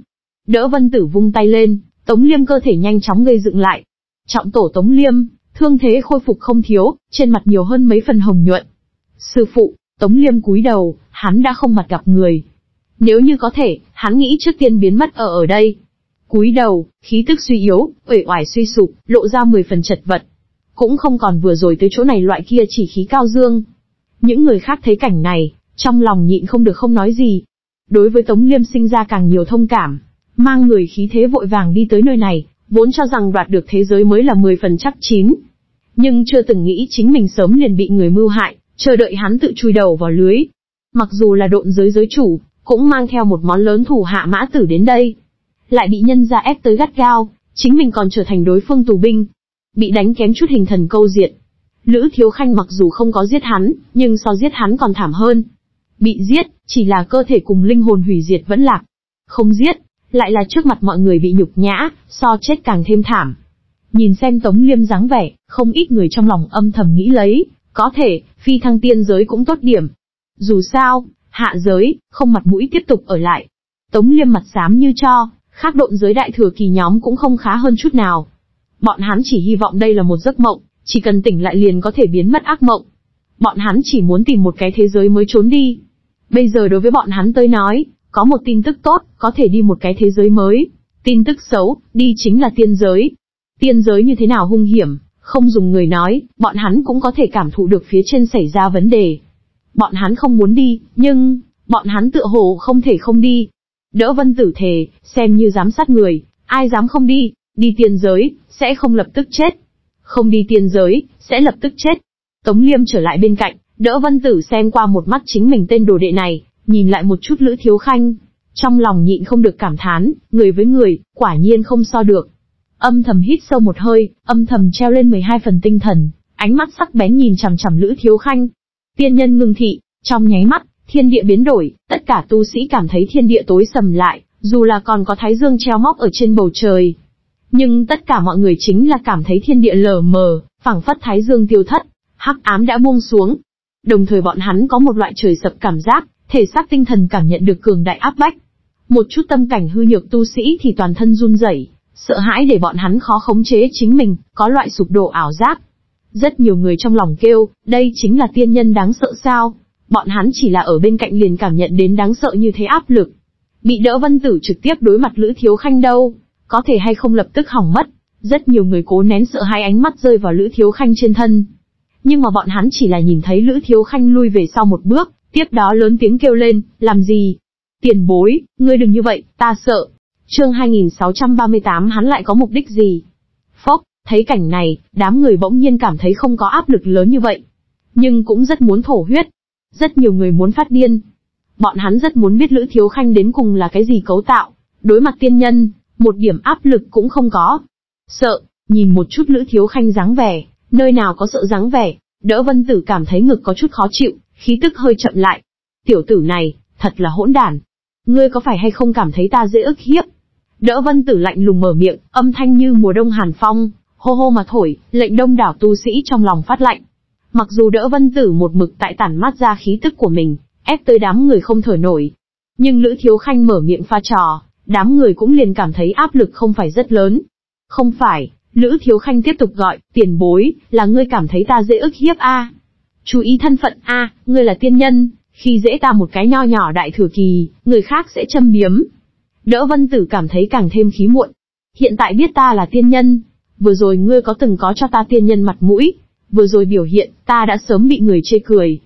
Đỡ vân tử vung tay lên, Tống Liêm cơ thể nhanh chóng gây dựng lại. Trọng tổ Tống Liêm, thương thế khôi phục không thiếu, trên mặt nhiều hơn mấy phần hồng nhuận. Sư phụ, Tống Liêm cúi đầu, hắn đã không mặt gặp người. Nếu như có thể, hắn nghĩ trước tiên biến mất ở ở đây. Cúi đầu, khí tức suy yếu, uể oải suy sụp, lộ ra mười phần chật vật. Cũng không còn vừa rồi tới chỗ này loại kia chỉ khí cao dương. Những người khác thấy cảnh này, trong lòng nhịn không được không nói gì. Đối với Tống Liêm sinh ra càng nhiều thông cảm, mang người khí thế vội vàng đi tới nơi này, vốn cho rằng đoạt được thế giới mới là 10 phần chắc chín. Nhưng chưa từng nghĩ chính mình sớm liền bị người mưu hại, chờ đợi hắn tự chui đầu vào lưới. Mặc dù là độn giới giới chủ, cũng mang theo một món lớn thủ hạ mã tử đến đây. Lại bị nhân ra ép tới gắt gao, chính mình còn trở thành đối phương tù binh. Bị đánh kém chút hình thần câu diệt. Lữ Thiếu Khanh mặc dù không có giết hắn, nhưng so giết hắn còn thảm hơn. Bị giết, chỉ là cơ thể cùng linh hồn hủy diệt vẫn lạc. Không giết, lại là trước mặt mọi người bị nhục nhã, so chết càng thêm thảm. Nhìn xem Tống Liêm dáng vẻ, không ít người trong lòng âm thầm nghĩ lấy, có thể, phi thăng tiên giới cũng tốt điểm. Dù sao, hạ giới, không mặt mũi tiếp tục ở lại. Tống Liêm mặt xám như cho, khác độn giới đại thừa kỳ nhóm cũng không khá hơn chút nào. Bọn hắn chỉ hy vọng đây là một giấc mộng, chỉ cần tỉnh lại liền có thể biến mất ác mộng. Bọn hắn chỉ muốn tìm một cái thế giới mới trốn đi. Bây giờ đối với bọn hắn tới nói, có một tin tức tốt, có thể đi một cái thế giới mới. Tin tức xấu, đi chính là tiên giới. Tiên giới như thế nào hung hiểm, không dùng người nói, bọn hắn cũng có thể cảm thụ được phía trên xảy ra vấn đề. Bọn hắn không muốn đi, nhưng, bọn hắn tựa hồ không thể không đi. Đỡ vân tử thề, xem như giám sát người, ai dám không đi, đi tiên giới, sẽ không lập tức chết. Không đi tiên giới, sẽ lập tức chết. Tống Liêm trở lại bên cạnh, đỡ vân tử xem qua một mắt chính mình tên đồ đệ này, nhìn lại một chút Lữ Thiếu Khanh. Trong lòng nhịn không được cảm thán, người với người, quả nhiên không so được. Âm thầm hít sâu một hơi, âm thầm treo lên 12 phần tinh thần, ánh mắt sắc bén nhìn chằm chằm Lữ Thiếu Khanh. Tiên nhân ngừng thị, trong nháy mắt, thiên địa biến đổi, tất cả tu sĩ cảm thấy thiên địa tối sầm lại, dù là còn có thái dương treo móc ở trên bầu trời. Nhưng tất cả mọi người chính là cảm thấy thiên địa lờ mờ, phẳng phất thái dương tiêu thất, hắc ám đã buông xuống. Đồng thời bọn hắn có một loại trời sập cảm giác, thể xác tinh thần cảm nhận được cường đại áp bách. Một chút tâm cảnh hư nhược tu sĩ thì toàn thân run rẩy, sợ hãi để bọn hắn khó khống chế chính mình, có loại sụp đổ ảo giác. Rất nhiều người trong lòng kêu, đây chính là tiên nhân đáng sợ sao? Bọn hắn chỉ là ở bên cạnh liền cảm nhận đến đáng sợ như thế áp lực. Bị đỡ vân tử trực tiếp đối mặt Lữ Thiếu Khanh đâu, có thể hay không lập tức hỏng mất. Rất nhiều người cố nén sợ hai ánh mắt rơi vào Lữ Thiếu Khanh trên thân. Nhưng mà bọn hắn chỉ là nhìn thấy Lữ Thiếu Khanh lui về sau một bước, Tiếp đó lớn tiếng kêu lên, làm gì? Tiền bối, ngươi đừng như vậy, ta sợ. Chương 2638 hắn lại có mục đích gì? Phốc, thấy cảnh này, đám người bỗng nhiên cảm thấy không có áp lực lớn như vậy. Nhưng cũng rất muốn thổ huyết. Rất nhiều người muốn phát điên. Bọn hắn rất muốn biết Lữ Thiếu Khanh đến cùng là cái gì cấu tạo. Đối mặt tiên nhân, một điểm áp lực cũng không có. Sợ, nhìn một chút Lữ Thiếu Khanh dáng vẻ, nơi nào có sợ dáng vẻ, đỡ vân tử cảm thấy ngực có chút khó chịu, khí tức hơi chậm lại. Tiểu tử này, thật là hỗn đản. Ngươi có phải hay không cảm thấy ta dễ ức hiếp? Đỡ vân tử lạnh lùng mở miệng, âm thanh như mùa đông hàn phong, hô hô mà thổi, lệnh đông đảo tu sĩ trong lòng phát lạnh. Mặc dù đỡ vân tử một mực tại tản mát ra khí tức của mình, ép tới đám người không thở nổi. Nhưng Lữ Thiếu Khanh mở miệng pha trò, đám người cũng liền cảm thấy áp lực không phải rất lớn. Không phải, Lữ Thiếu Khanh tiếp tục gọi, tiền bối, là ngươi cảm thấy ta dễ ức hiếp a Chú ý thân phận a, ngươi là tiên nhân, khi dễ ta một cái nho nhỏ đại thừa kỳ, người khác sẽ châm biếm. Đỡ Vân Tử cảm thấy càng thêm khí muộn. Hiện tại biết ta là tiên nhân, vừa rồi ngươi có từng có cho ta tiên nhân mặt mũi, vừa rồi biểu hiện, ta đã sớm bị người chê cười.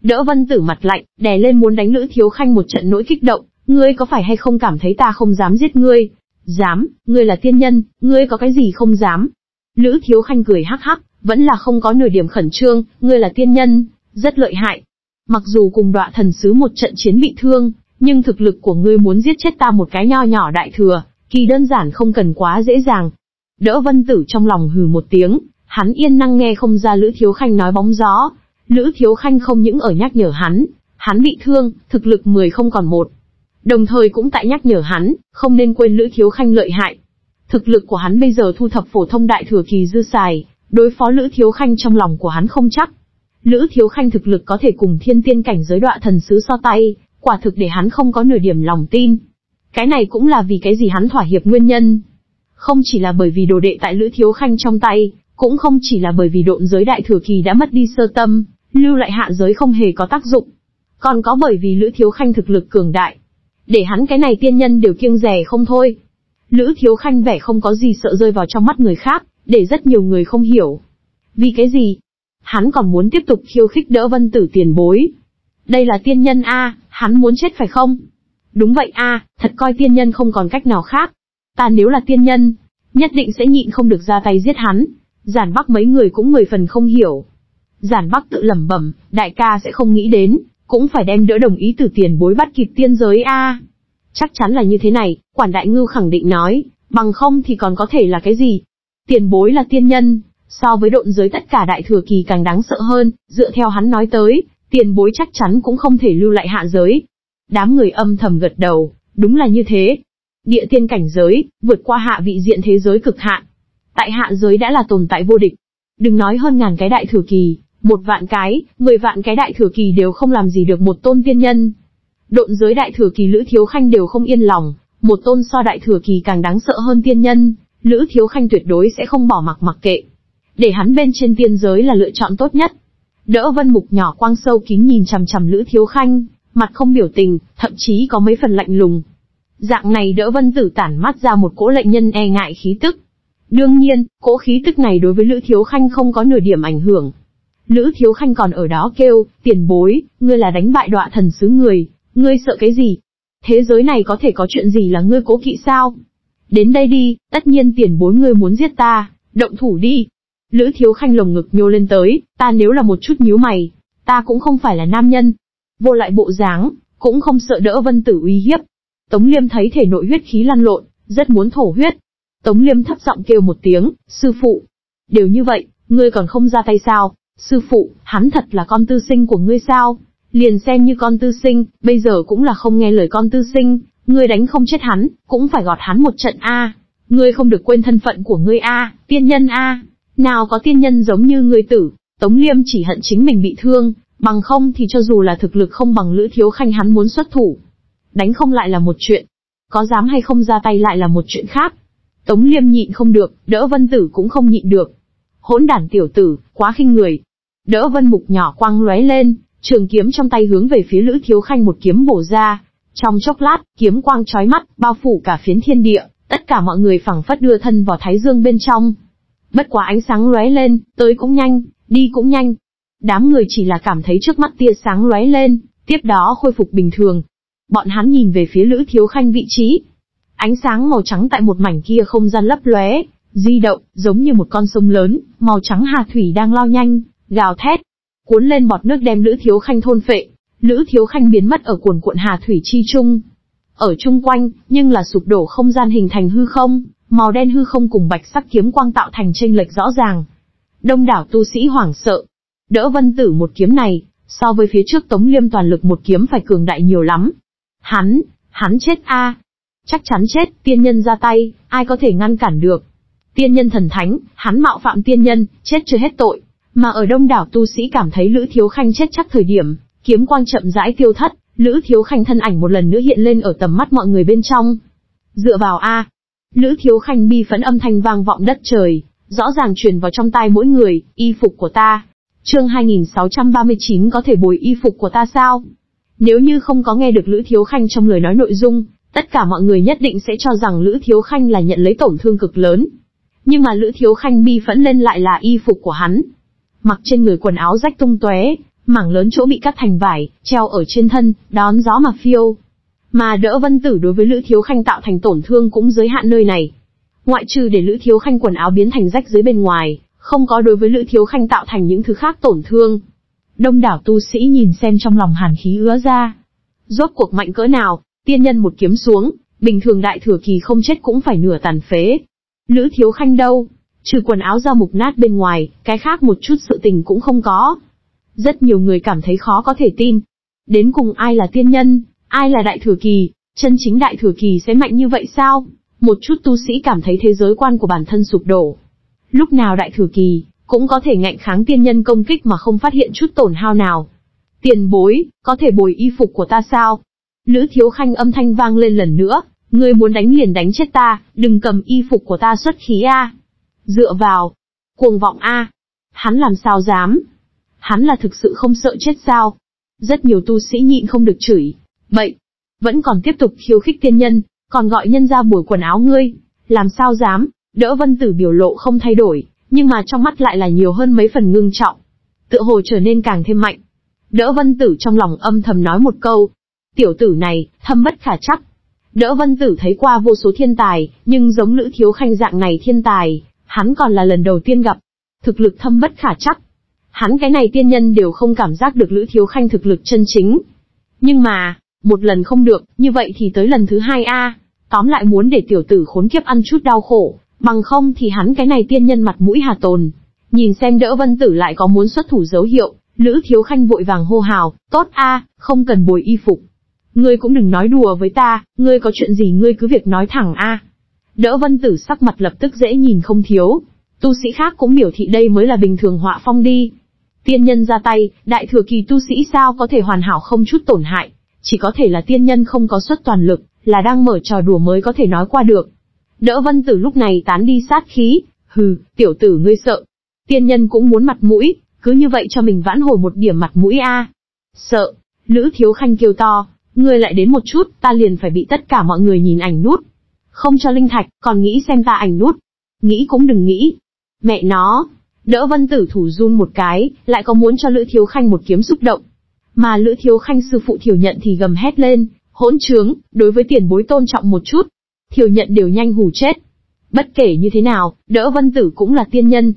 Đỡ Vân Tử mặt lạnh, đè lên muốn đánh Lữ Thiếu Khanh một trận nỗi kích động, ngươi có phải hay không cảm thấy ta không dám giết ngươi? Dám, ngươi là tiên nhân, ngươi có cái gì không dám? Lữ Thiếu Khanh cười hắc hắc, vẫn là không có nửa điểm khẩn trương, ngươi là tiên nhân, rất lợi hại. Mặc dù cùng đọa thần sứ một trận chiến bị thương, nhưng thực lực của ngươi muốn giết chết ta một cái nho nhỏ đại thừa, kỳ đơn giản không cần quá dễ dàng. Đỡ vân tử trong lòng hừ một tiếng, hắn yên năng nghe không ra Lữ Thiếu Khanh nói bóng gió. Lữ Thiếu Khanh không những ở nhắc nhở hắn, hắn bị thương, thực lực 10 không còn một. Đồng thời cũng tại nhắc nhở hắn, không nên quên Lữ Thiếu Khanh lợi hại. Thực lực của hắn bây giờ thu thập phổ thông đại thừa kỳ dư xài, đối phó Lữ Thiếu Khanh trong lòng của hắn không chắc. Lữ Thiếu Khanh thực lực có thể cùng thiên tiên cảnh giới đọa thần sứ so tay, quả thực để hắn không có nửa điểm lòng tin. Cái này cũng là vì cái gì hắn thỏa hiệp nguyên nhân. Không chỉ là bởi vì đồ đệ tại Lữ Thiếu Khanh trong tay, cũng không chỉ là bởi vì độn giới đại thừa kỳ đã mất đi sơ tâm, lưu lại hạ giới không hề có tác dụng. Còn có bởi vì Lữ Thiếu Khanh thực lực cường đại. Để hắn cái này tiên nhân đều kiêng rẻ không thôi. Lữ Thiếu Khanh vẻ không có gì sợ rơi vào trong mắt người khác, để rất nhiều người không hiểu. Vì cái gì? Hắn còn muốn tiếp tục khiêu khích đỡ vân tử tiền bối. Đây là tiên nhân A, hắn muốn chết phải không? Đúng vậy A, thật coi tiên nhân không còn cách nào khác. Ta nếu là tiên nhân, nhất định sẽ nhịn không được ra tay giết hắn. Giản Bắc mấy người cũng mười phần không hiểu. Giản Bắc tự lẩm bẩm, đại ca sẽ không nghĩ đến, cũng phải đem đỡ đồng ý từ tiền bối bắt kịp tiên giới a. Chắc chắn là như thế này, quản đại ngưu khẳng định nói, bằng không thì còn có thể là cái gì? Tiền bối là tiên nhân, so với độn giới tất cả đại thừa kỳ càng đáng sợ hơn, dựa theo hắn nói tới, tiền bối chắc chắn cũng không thể lưu lại hạ giới. Đám người âm thầm gật đầu, đúng là như thế. Địa tiên cảnh giới, vượt qua hạ vị diện thế giới cực hạn. Tại hạ giới đã là tồn tại vô địch. Đừng nói hơn ngàn cái đại thừa kỳ, một vạn cái, mười vạn cái đại thừa kỳ đều không làm gì được một tôn tiên nhân. Độn giới đại thừa kỳ Lữ Thiếu Khanh đều không yên lòng, một tôn so đại thừa kỳ càng đáng sợ hơn tiên nhân, Lữ Thiếu Khanh tuyệt đối sẽ không bỏ mặc mặc kệ. Để hắn bên trên tiên giới là lựa chọn tốt nhất. Đỡ vân mục nhỏ quang sâu kín nhìn chằm chằm Lữ Thiếu Khanh, mặt không biểu tình, thậm chí có mấy phần lạnh lùng. Dạng này đỡ vân tử tản mắt ra một cỗ lệnh nhân e ngại khí tức. Đương nhiên, cỗ khí tức này đối với Lữ Thiếu Khanh không có nửa điểm ảnh hưởng. Lữ Thiếu Khanh còn ở đó kêu, tiền bối, ngươi là đánh bại đọa thần sứ người, ngươi sợ cái gì? Thế giới này có thể có chuyện gì là ngươi cố kỵ sao? Đến đây đi, tất nhiên tiền bối ngươi muốn giết ta, động thủ đi. Lữ Thiếu Khanh lồng ngực nhô lên tới, ta nếu là một chút nhíu mày, ta cũng không phải là nam nhân. Vô lại bộ dáng, cũng không sợ đỡ vân tử uy hiếp. Tống Liêm thấy thể nội huyết khí lăn lộn, rất muốn thổ huyết. Tống Liêm thấp giọng kêu một tiếng, sư phụ. Đều như vậy, ngươi còn không ra tay sao? Sư phụ, hắn thật là con tư sinh của ngươi sao? Liền xem như con tư sinh, bây giờ cũng là không nghe lời con tư sinh, ngươi đánh không chết hắn, cũng phải gọt hắn một trận a. Ngươi không được quên thân phận của ngươi a, tiên nhân a. Nào có tiên nhân giống như ngươi tử, Tống Liêm chỉ hận chính mình bị thương, bằng không thì cho dù là thực lực không bằng Lữ Thiếu Khanh hắn muốn xuất thủ. Đánh không lại là một chuyện, có dám hay không ra tay lại là một chuyện khác. Tống Liêm nhịn không được, đỡ Vân Tử cũng không nhịn được. Hỗn đản tiểu tử, quá khinh người, Đỡ vân mục nhỏ quăng lóe lên, trường kiếm trong tay hướng về phía Lữ Thiếu Khanh một kiếm bổ ra. Trong chốc lát, kiếm quang chói mắt, bao phủ cả phiến thiên địa, tất cả mọi người phẳng phất đưa thân vào thái dương bên trong. Bất quá ánh sáng lóe lên, tới cũng nhanh, đi cũng nhanh. Đám người chỉ là cảm thấy trước mắt tia sáng lóe lên, tiếp đó khôi phục bình thường. Bọn hắn nhìn về phía Lữ Thiếu Khanh vị trí. Ánh sáng màu trắng tại một mảnh kia không gian lấp lóe, di động, giống như một con sông lớn, màu trắng hà thủy đang lao nhanh, gào thét, cuốn lên bọt nước đem Lữ Thiếu Khanh thôn phệ. Lữ Thiếu Khanh biến mất ở cuồn cuộn hà thủy chi trung. Ở chung quanh, nhưng là sụp đổ không gian hình thành hư không, màu đen hư không cùng bạch sắc kiếm quang tạo thành chênh lệch rõ ràng. Đông đảo tu sĩ hoảng sợ. Đỡ vân tử một kiếm này, so với phía trước Tống Liêm toàn lực một kiếm phải cường đại nhiều lắm. Hắn, hắn chết a, Chắc chắn chết, tiên nhân ra tay, ai có thể ngăn cản được. Tiên nhân thần thánh, hắn mạo phạm tiên nhân, chết chưa hết tội. Mà ở đông đảo tu sĩ cảm thấy Lữ Thiếu Khanh chết chắc thời điểm, kiếm quang chậm rãi tiêu thất, Lữ Thiếu Khanh thân ảnh một lần nữa hiện lên ở tầm mắt mọi người bên trong. Dựa vào A. Lữ Thiếu Khanh bi phấn âm thanh vang vọng đất trời, rõ ràng truyền vào trong tai mỗi người, y phục của ta. Chương 2639 có thể bồi y phục của ta sao? Nếu như không có nghe được Lữ Thiếu Khanh trong lời nói nội dung, Tất cả mọi người nhất định sẽ cho rằng Lữ Thiếu Khanh là nhận lấy tổn thương cực lớn. Nhưng mà Lữ Thiếu Khanh bi phẫn lên lại là y phục của hắn. Mặc trên người quần áo rách tung tóe, mảng lớn chỗ bị cắt thành vải, treo ở trên thân, đón gió mà phiêu. Mà đỡ vân tử đối với Lữ Thiếu Khanh tạo thành tổn thương cũng giới hạn nơi này. Ngoại trừ để Lữ Thiếu Khanh quần áo biến thành rách dưới bên ngoài, không có đối với Lữ Thiếu Khanh tạo thành những thứ khác tổn thương. Đông đảo tu sĩ nhìn xem trong lòng hàn khí ứa ra. Rốt cuộc mạnh cỡ nào, tiên nhân một kiếm xuống, bình thường đại thừa kỳ không chết cũng phải nửa tàn phế. Lữ Thiếu Khanh đâu? Trừ quần áo ra mục nát bên ngoài, cái khác một chút sự tình cũng không có. Rất nhiều người cảm thấy khó có thể tin. Đến cùng ai là tiên nhân, ai là đại thừa kỳ, chân chính đại thừa kỳ sẽ mạnh như vậy sao? Một chút tu sĩ cảm thấy thế giới quan của bản thân sụp đổ. Lúc nào đại thừa kỳ, cũng có thể ngạnh kháng tiên nhân công kích mà không phát hiện chút tổn hao nào. Tiền bối, có thể bồi y phục của ta sao? Lữ Thiếu Khanh âm thanh vang lên lần nữa, ngươi muốn đánh liền đánh chết ta, đừng cầm y phục của ta xuất khí a. Dựa vào. Cuồng vọng a. Hắn làm sao dám? Hắn là thực sự không sợ chết sao? Rất nhiều tu sĩ nhịn không được chửi. Vậy, vẫn còn tiếp tục khiêu khích tiên nhân, còn gọi nhân ra buổi quần áo ngươi. Làm sao dám? Đỡ vân tử biểu lộ không thay đổi, nhưng mà trong mắt lại là nhiều hơn mấy phần ngưng trọng. Tựa hồ trở nên càng thêm mạnh. Đỡ vân tử trong lòng âm thầm nói một câu. Tiểu tử này, thâm bất khả chắc. Đỡ vân tử thấy qua vô số thiên tài, nhưng giống lữ thiếu khanh dạng này thiên tài, hắn còn là lần đầu tiên gặp. Thực lực thâm bất khả chắc. Hắn cái này tiên nhân đều không cảm giác được lữ thiếu khanh thực lực chân chính. Nhưng mà, một lần không được, như vậy thì tới lần thứ hai a. Tóm lại muốn để tiểu tử khốn kiếp ăn chút đau khổ, bằng không thì hắn cái này tiên nhân mặt mũi hà tồn. Nhìn xem đỡ vân tử lại có muốn xuất thủ dấu hiệu, Lữ Thiếu Khanh vội vàng hô hào, tốt a, không cần bồi y phục. Ngươi cũng đừng nói đùa với ta, ngươi có chuyện gì ngươi cứ việc nói thẳng a. Đỡ vân tử sắc mặt lập tức dễ nhìn không thiếu. Tu sĩ khác cũng biểu thị đây mới là bình thường họa phong đi. Tiên nhân ra tay, đại thừa kỳ tu sĩ sao có thể hoàn hảo không chút tổn hại. Chỉ có thể là tiên nhân không có suất toàn lực, là đang mở trò đùa mới có thể nói qua được. Đỡ vân tử lúc này tán đi sát khí, hừ, tiểu tử ngươi sợ. Tiên nhân cũng muốn mặt mũi, cứ như vậy cho mình vãn hồi một điểm mặt mũi a. Sợ, Lữ Thiếu Khanh kêu to, ngươi lại đến một chút, ta liền phải bị tất cả mọi người nhìn ảnh nút. Không cho linh thạch, còn nghĩ xem ta ảnh nút. Nghĩ cũng đừng nghĩ. Mẹ nó, đỡ vân tử thủ run một cái, lại có muốn cho Lữ Thiếu Khanh một kiếm xúc động. Mà Lữ Thiếu Khanh sư phụ Thiểu Nhận thì gầm hét lên, hỗn trướng, đối với tiền bối tôn trọng một chút. Thiểu Nhận đều nhanh hù chết. Bất kể như thế nào, đỡ vân tử cũng là tiên nhân.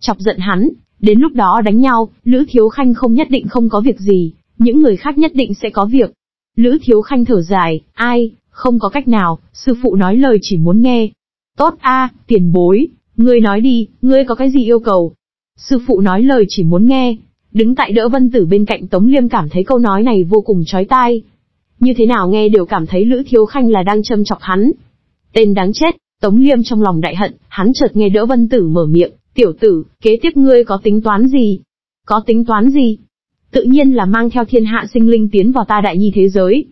Chọc giận hắn, đến lúc đó đánh nhau, Lữ Thiếu Khanh không nhất định không có việc gì, những người khác nhất định sẽ có việc. Lữ Thiếu Khanh thở dài, ai, không có cách nào, sư phụ nói lời chỉ muốn nghe. Tốt a, tiền bối, ngươi nói đi, ngươi có cái gì yêu cầu? Sư phụ nói lời chỉ muốn nghe, Đứng tại đỡ vân tử bên cạnh Tống Liêm cảm thấy câu nói này vô cùng chói tai. Như thế nào nghe đều cảm thấy Lữ Thiếu Khanh là đang châm chọc hắn. Tên đáng chết, Tống Liêm trong lòng đại hận, hắn chợt nghe đỡ vân tử mở miệng, tiểu tử, kế tiếp ngươi có tính toán gì? Có tính toán gì? Tự nhiên là mang theo thiên hạ sinh linh tiến vào ta đại nhi thế giới.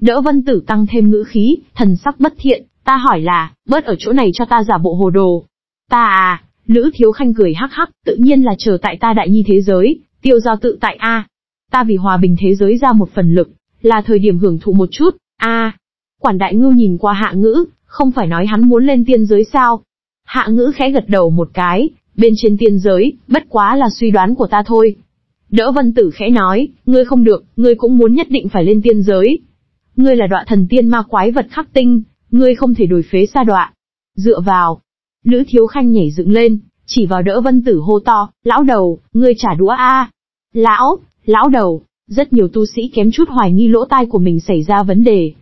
Đỡ vân tử tăng thêm ngữ khí, thần sắc bất thiện, ta hỏi là, bớt ở chỗ này cho ta giả bộ hồ đồ. Ta à, Lữ Thiếu Khanh cười hắc hắc, tự nhiên là chờ tại ta đại nhi thế giới, Tiêu giao tự tại a, ta vì hòa bình thế giới ra một phần lực, là thời điểm hưởng thụ một chút, a. Quản đại ngưu nhìn qua hạ ngữ, không phải nói hắn muốn lên tiên giới sao? Hạ ngữ khẽ gật đầu một cái, bên trên tiên giới, bất quá là suy đoán của ta thôi. Đỡ vân tử khẽ nói, ngươi không được, ngươi cũng muốn nhất định phải lên tiên giới. Ngươi là đọa thần tiên ma quái vật khắc tinh, ngươi không thể đổi phế xa đọa. Dựa vào. Lữ thiếu khanh nhảy dựng lên, chỉ vào đỡ vân tử hô to, lão đầu, ngươi trả đũa a Lão, lão đầu, rất nhiều tu sĩ kém chút hoài nghi lỗ tai của mình xảy ra vấn đề.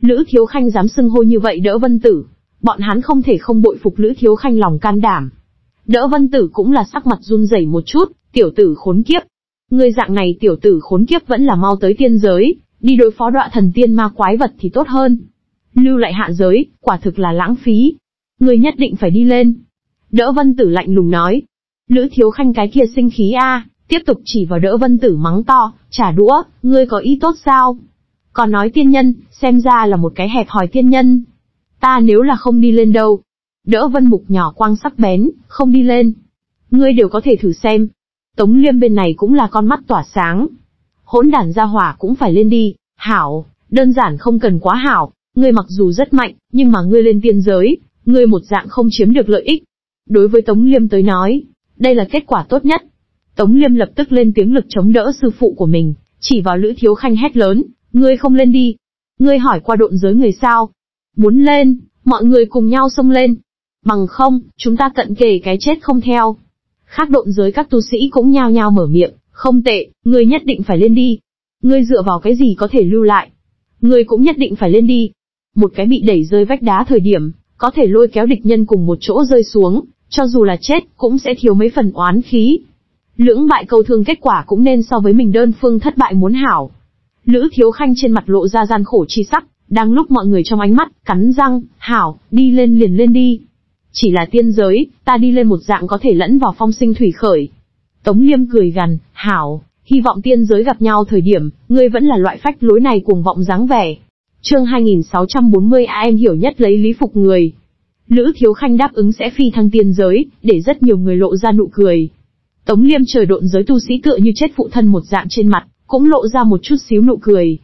Lữ Thiếu Khanh dám xưng hô như vậy đỡ vân tử, bọn hắn không thể không bội phục Lữ Thiếu Khanh lòng can đảm. Đỡ vân tử cũng là sắc mặt run rẩy một chút, tiểu tử khốn kiếp. Ngươi dạng này tiểu tử khốn kiếp vẫn là mau tới tiên giới, đi đối phó đọa thần tiên ma quái vật thì tốt hơn. Lưu lại hạ giới, quả thực là lãng phí. Người nhất định phải đi lên. Đỡ vân tử lạnh lùng nói. Lữ thiếu khanh cái kia sinh khí a, tiếp tục chỉ vào đỡ vân tử mắng to, trả đũa, ngươi có ý tốt sao? Còn nói tiên nhân, xem ra là một cái hẹp hòi tiên nhân. Ta nếu là không đi lên đâu. Đỡ vân mục nhỏ quang sắc bén, không đi lên. Ngươi đều có thể thử xem. Tống liêm bên này cũng là con mắt tỏa sáng. Hỗn đản ra hỏa cũng phải lên đi, hảo, đơn giản không cần quá hảo. Ngươi mặc dù rất mạnh, nhưng mà ngươi lên tiên giới, ngươi một dạng không chiếm được lợi ích. Đối với Tống Liêm tới nói, đây là kết quả tốt nhất. Tống Liêm lập tức lên tiếng lực chống đỡ sư phụ của mình, chỉ vào Lữ Thiếu Khanh hét lớn, ngươi không lên đi. Ngươi hỏi qua độn giới người sao? Muốn lên, mọi người cùng nhau xông lên. Bằng không, chúng ta cận kề cái chết không theo. Khác độn giới các tu sĩ cũng nhao nhao mở miệng, không tệ, ngươi nhất định phải lên đi. Ngươi dựa vào cái gì có thể lưu lại? Ngươi cũng nhất định phải lên đi. Một cái bị đẩy rơi vách đá thời điểm, có thể lôi kéo địch nhân cùng một chỗ rơi xuống, cho dù là chết, cũng sẽ thiếu mấy phần oán khí. Lưỡng bại câu thương kết quả cũng nên so với mình đơn phương thất bại muốn hảo. Lữ Thiếu Khanh trên mặt lộ ra gian khổ chi sắc, đang lúc mọi người trong ánh mắt, cắn răng, hảo, đi lên liền lên đi. Chỉ là tiên giới, ta đi lên một dạng có thể lẫn vào phong sinh thủy khởi. Tống Liêm cười gằn, hảo, hy vọng tiên giới gặp nhau thời điểm, ngươi vẫn là loại phách lối này cuồng vọng dáng vẻ. Chương 2640 a em hiểu nhất lấy lý phục người. Lữ Thiếu Khanh đáp ứng sẽ phi thăng tiên giới, để rất nhiều người lộ ra nụ cười. Tống Liêm trời độn giới tu sĩ tựa như chết phụ thân một dạng trên mặt, cũng lộ ra một chút xíu nụ cười.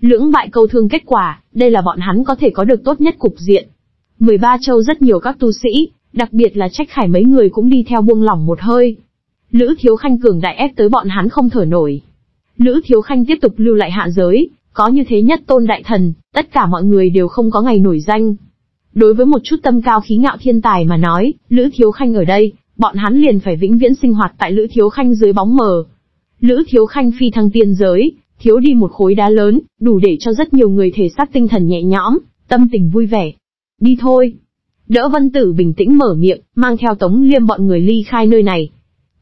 Lưỡng bại câu thương kết quả, đây là bọn hắn có thể có được tốt nhất cục diện. 13 châu rất nhiều các tu sĩ, đặc biệt là trách khải mấy người cũng đi theo buông lỏng một hơi. Lữ Thiếu Khanh cường đại ép tới bọn hắn không thở nổi. Lữ Thiếu Khanh tiếp tục lưu lại hạ giới, có như thế nhất tôn đại thần, tất cả mọi người đều không có ngày nổi danh. Đối với một chút tâm cao khí ngạo thiên tài mà nói, Lữ Thiếu Khanh ở đây, bọn hắn liền phải vĩnh viễn sinh hoạt tại Lữ Thiếu Khanh dưới bóng mờ. Lữ Thiếu Khanh phi thăng tiên giới, thiếu đi một khối đá lớn, đủ để cho rất nhiều người thể xác tinh thần nhẹ nhõm, tâm tình vui vẻ. Đi thôi. Đỡ Vân Tử bình tĩnh mở miệng, mang theo Tống Liêm bọn người ly khai nơi này.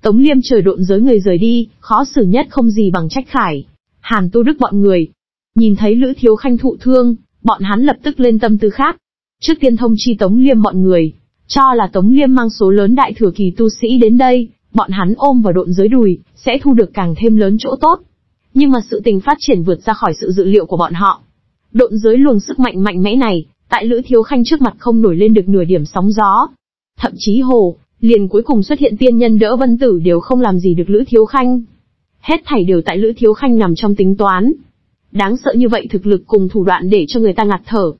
Tống Liêm trời độn giới người rời đi, khó xử nhất không gì bằng trách khải. Hàn Tu Đức bọn người. Nhìn thấy Lữ Thiếu Khanh thụ thương, bọn hắn lập tức lên tâm tư khác. Trước tiên thông chi Tống Liêm bọn người, cho là Tống Liêm mang số lớn đại thừa kỳ tu sĩ đến đây, bọn hắn ôm vào độn giới đùi, sẽ thu được càng thêm lớn chỗ tốt. Nhưng mà sự tình phát triển vượt ra khỏi sự dự liệu của bọn họ. Độn giới luồng sức mạnh mạnh mẽ này, tại Lữ Thiếu Khanh trước mặt không nổi lên được nửa điểm sóng gió. Thậm chí hồ, liền cuối cùng xuất hiện tiên nhân đỡ vân tử đều không làm gì được Lữ Thiếu Khanh. Hết thảy đều tại Lữ Thiếu Khanh nằm trong tính toán. Đáng sợ như vậy thực lực cùng thủ đoạn để cho người ta ngạt thở.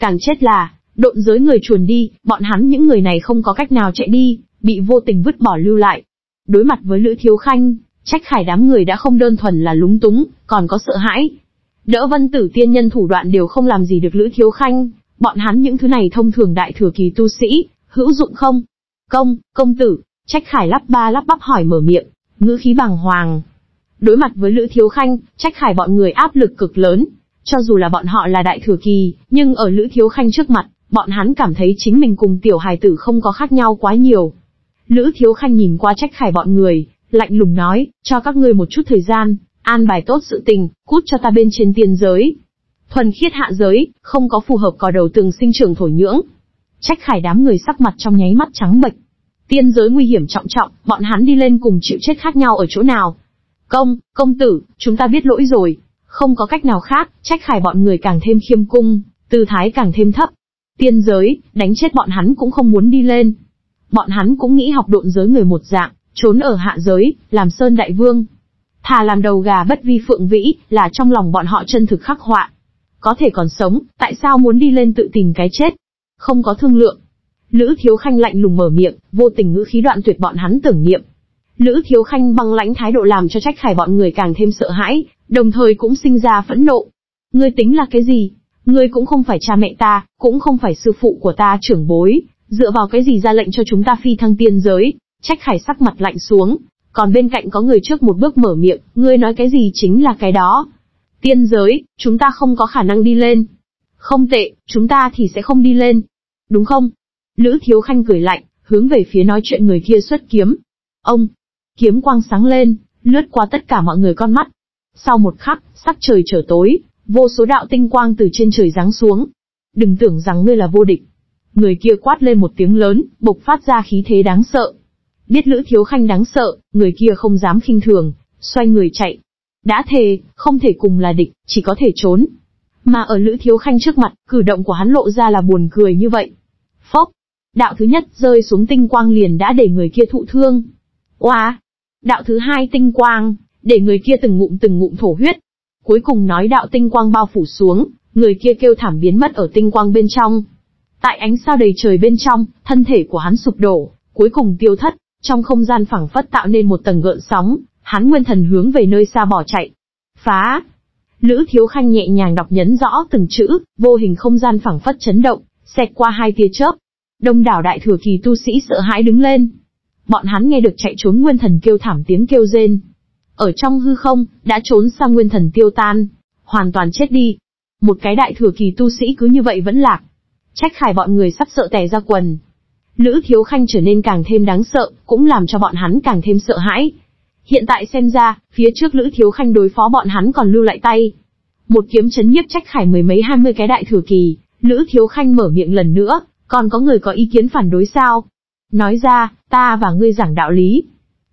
Càng chết là, độn giới người chuồn đi, bọn hắn những người này không có cách nào chạy đi, bị vô tình vứt bỏ lưu lại. Đối mặt với Lữ Thiếu Khanh, trách khải đám người đã không đơn thuần là lúng túng, còn có sợ hãi. Đỡ vân tử tiên nhân thủ đoạn đều không làm gì được Lữ Thiếu Khanh, bọn hắn những thứ này thông thường đại thừa kỳ tu sĩ, hữu dụng không? Công, công tử, trách khải lắp ba lắp bắp hỏi mở miệng, ngữ khí bàng hoàng. Đối mặt với Lữ Thiếu Khanh, trách khải bọn người áp lực cực lớn. Cho dù là bọn họ là đại thừa kỳ, nhưng ở Lữ Thiếu Khanh trước mặt, bọn hắn cảm thấy chính mình cùng tiểu hài tử không có khác nhau quá nhiều. Lữ Thiếu Khanh nhìn qua trách khải bọn người, lạnh lùng nói, cho các ngươi một chút thời gian, an bài tốt sự tình, cút cho ta bên trên tiên giới. Thuần khiết hạ giới, không có phù hợp cò đầu tường sinh trưởng thổi nhưỡng. Trách khải đám người sắc mặt trong nháy mắt trắng bệch. Tiên giới nguy hiểm trọng trọng, bọn hắn đi lên cùng chịu chết khác nhau ở chỗ nào. Công, công tử, chúng ta biết lỗi rồi. Không có cách nào khác, trách khải bọn người càng thêm khiêm cung, tư thái càng thêm thấp. Tiên giới, đánh chết bọn hắn cũng không muốn đi lên. Bọn hắn cũng nghĩ học độn giới người một dạng, trốn ở hạ giới, làm sơn đại vương. Thà làm đầu gà bất vi phượng vĩ, là trong lòng bọn họ chân thực khắc họa. Có thể còn sống, tại sao muốn đi lên tự tìm cái chết? Không có thương lượng. Lữ Thiếu Khanh lạnh lùng mở miệng, vô tình ngữ khí đoạn tuyệt bọn hắn tưởng niệm. Lữ Thiếu Khanh băng lãnh thái độ làm cho trách khải bọn người càng thêm sợ hãi, đồng thời cũng sinh ra phẫn nộ. Ngươi tính là cái gì? Ngươi cũng không phải cha mẹ ta, cũng không phải sư phụ của ta trưởng bối, dựa vào cái gì ra lệnh cho chúng ta phi thăng tiên giới, trách khải sắc mặt lạnh xuống, còn bên cạnh có người trước một bước mở miệng, ngươi nói cái gì chính là cái đó. Tiên giới, chúng ta không có khả năng đi lên. Không tệ, chúng ta thì sẽ không đi lên. Đúng không? Lữ Thiếu Khanh cười lạnh, hướng về phía nói chuyện người kia xuất kiếm. Ông, kiếm quang sáng lên, lướt qua tất cả mọi người con mắt. Sau một khắc, sắc trời trở tối, vô số đạo tinh quang từ trên trời giáng xuống. Đừng tưởng rằng ngươi là vô địch. Người kia quát lên một tiếng lớn, bộc phát ra khí thế đáng sợ. Biết Lữ Thiếu Khanh đáng sợ, người kia không dám khinh thường, xoay người chạy. Đã thề, không thể cùng là địch, chỉ có thể trốn. Mà ở Lữ Thiếu Khanh trước mặt, cử động của hắn lộ ra là buồn cười như vậy. Đạo thứ nhất rơi xuống tinh quang liền đã để người kia thụ thương. Oa, đạo thứ hai tinh quang, để người kia từng ngụm từng ngụm thổ huyết. Cuối cùng nói đạo tinh quang bao phủ xuống, Người kia kêu thảm biến mất ở tinh quang bên trong. Tại ánh sao đầy trời bên trong, thân thể của hắn sụp đổ, cuối cùng tiêu thất, trong không gian phẳng phất tạo nên một tầng gợn sóng, hắn nguyên thần hướng về nơi xa bỏ chạy. Phá! Lữ Thiếu Khanh nhẹ nhàng đọc nhấn rõ từng chữ, vô hình không gian phẳng phất chấn động, xẹt qua hai tia chớp. Đông đảo đại thừa kỳ tu sĩ sợ hãi đứng lên. Bọn hắn nghe được chạy trốn nguyên thần kêu thảm tiếng kêu rên. Ở trong hư không, đã trốn sang nguyên thần tiêu tan, hoàn toàn chết đi. Một cái đại thừa kỳ tu sĩ cứ như vậy vẫn lạc. Trách khải bọn người sắp sợ tè ra quần. Lữ Thiếu Khanh trở nên càng thêm đáng sợ, cũng làm cho bọn hắn càng thêm sợ hãi. Hiện tại xem ra, phía trước Lữ Thiếu Khanh đối phó bọn hắn còn lưu lại tay. Một kiếm chấn nhiếp trách khải mười mấy hai mươi cái đại thừa kỳ, Lữ Thiếu Khanh mở miệng lần nữa, còn có người có ý kiến phản đối sao? Nói ra, ta và ngươi giảng đạo lý.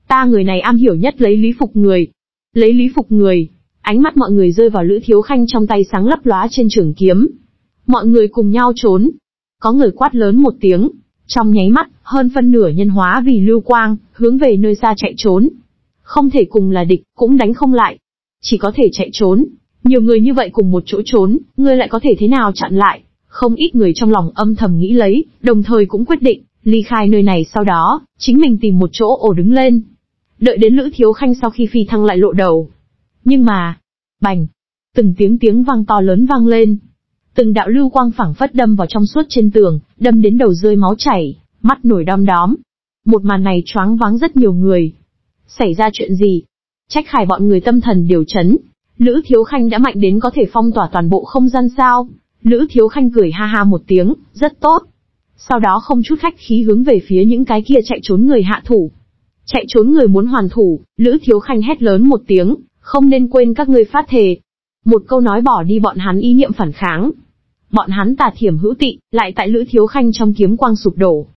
Ta người này am hiểu nhất lấy lý phục người. Lấy lý phục người. Ánh mắt mọi người rơi vào Lữ Thiếu Khanh trong tay sáng lấp lóa trên trường kiếm. Mọi người cùng nhau trốn. Có người quát lớn một tiếng. Trong nháy mắt, hơn phân nửa nhân hóa vì lưu quang, hướng về nơi xa chạy trốn. Không thể cùng là địch, cũng đánh không lại. Chỉ có thể chạy trốn. Nhiều người như vậy cùng một chỗ trốn, ngươi lại có thể thế nào chặn lại. Không ít người trong lòng âm thầm nghĩ lấy, đồng thời cũng quyết định, ly khai nơi này sau đó, chính mình tìm một chỗ ổ đứng lên. Đợi đến Lữ Thiếu Khanh sau khi phi thăng lại lộ đầu. Nhưng mà, bành, từng tiếng tiếng vang to lớn vang lên. Từng đạo lưu quang phẳng phất đâm vào trong suốt trên tường, đâm đến đầu rơi máu chảy, mắt nổi đom đóm. Một màn này choáng váng rất nhiều người. Xảy ra chuyện gì? Trách khải bọn người tâm thần điều chấn. Lữ Thiếu Khanh đã mạnh đến có thể phong tỏa toàn bộ không gian sao? Lữ Thiếu Khanh cười ha ha một tiếng, rất tốt. Sau đó không chút khách khí hướng về phía những cái kia chạy trốn người hạ thủ. Chạy trốn người muốn hoàn thủ, Lữ Thiếu Khanh hét lớn một tiếng, không nên quên các ngươi phát thề. Một câu nói bỏ đi bọn hắn ý niệm phản kháng. Bọn hắn tà thiểm hữu tị, lại tại Lữ Thiếu Khanh trong kiếm quang sụp đổ,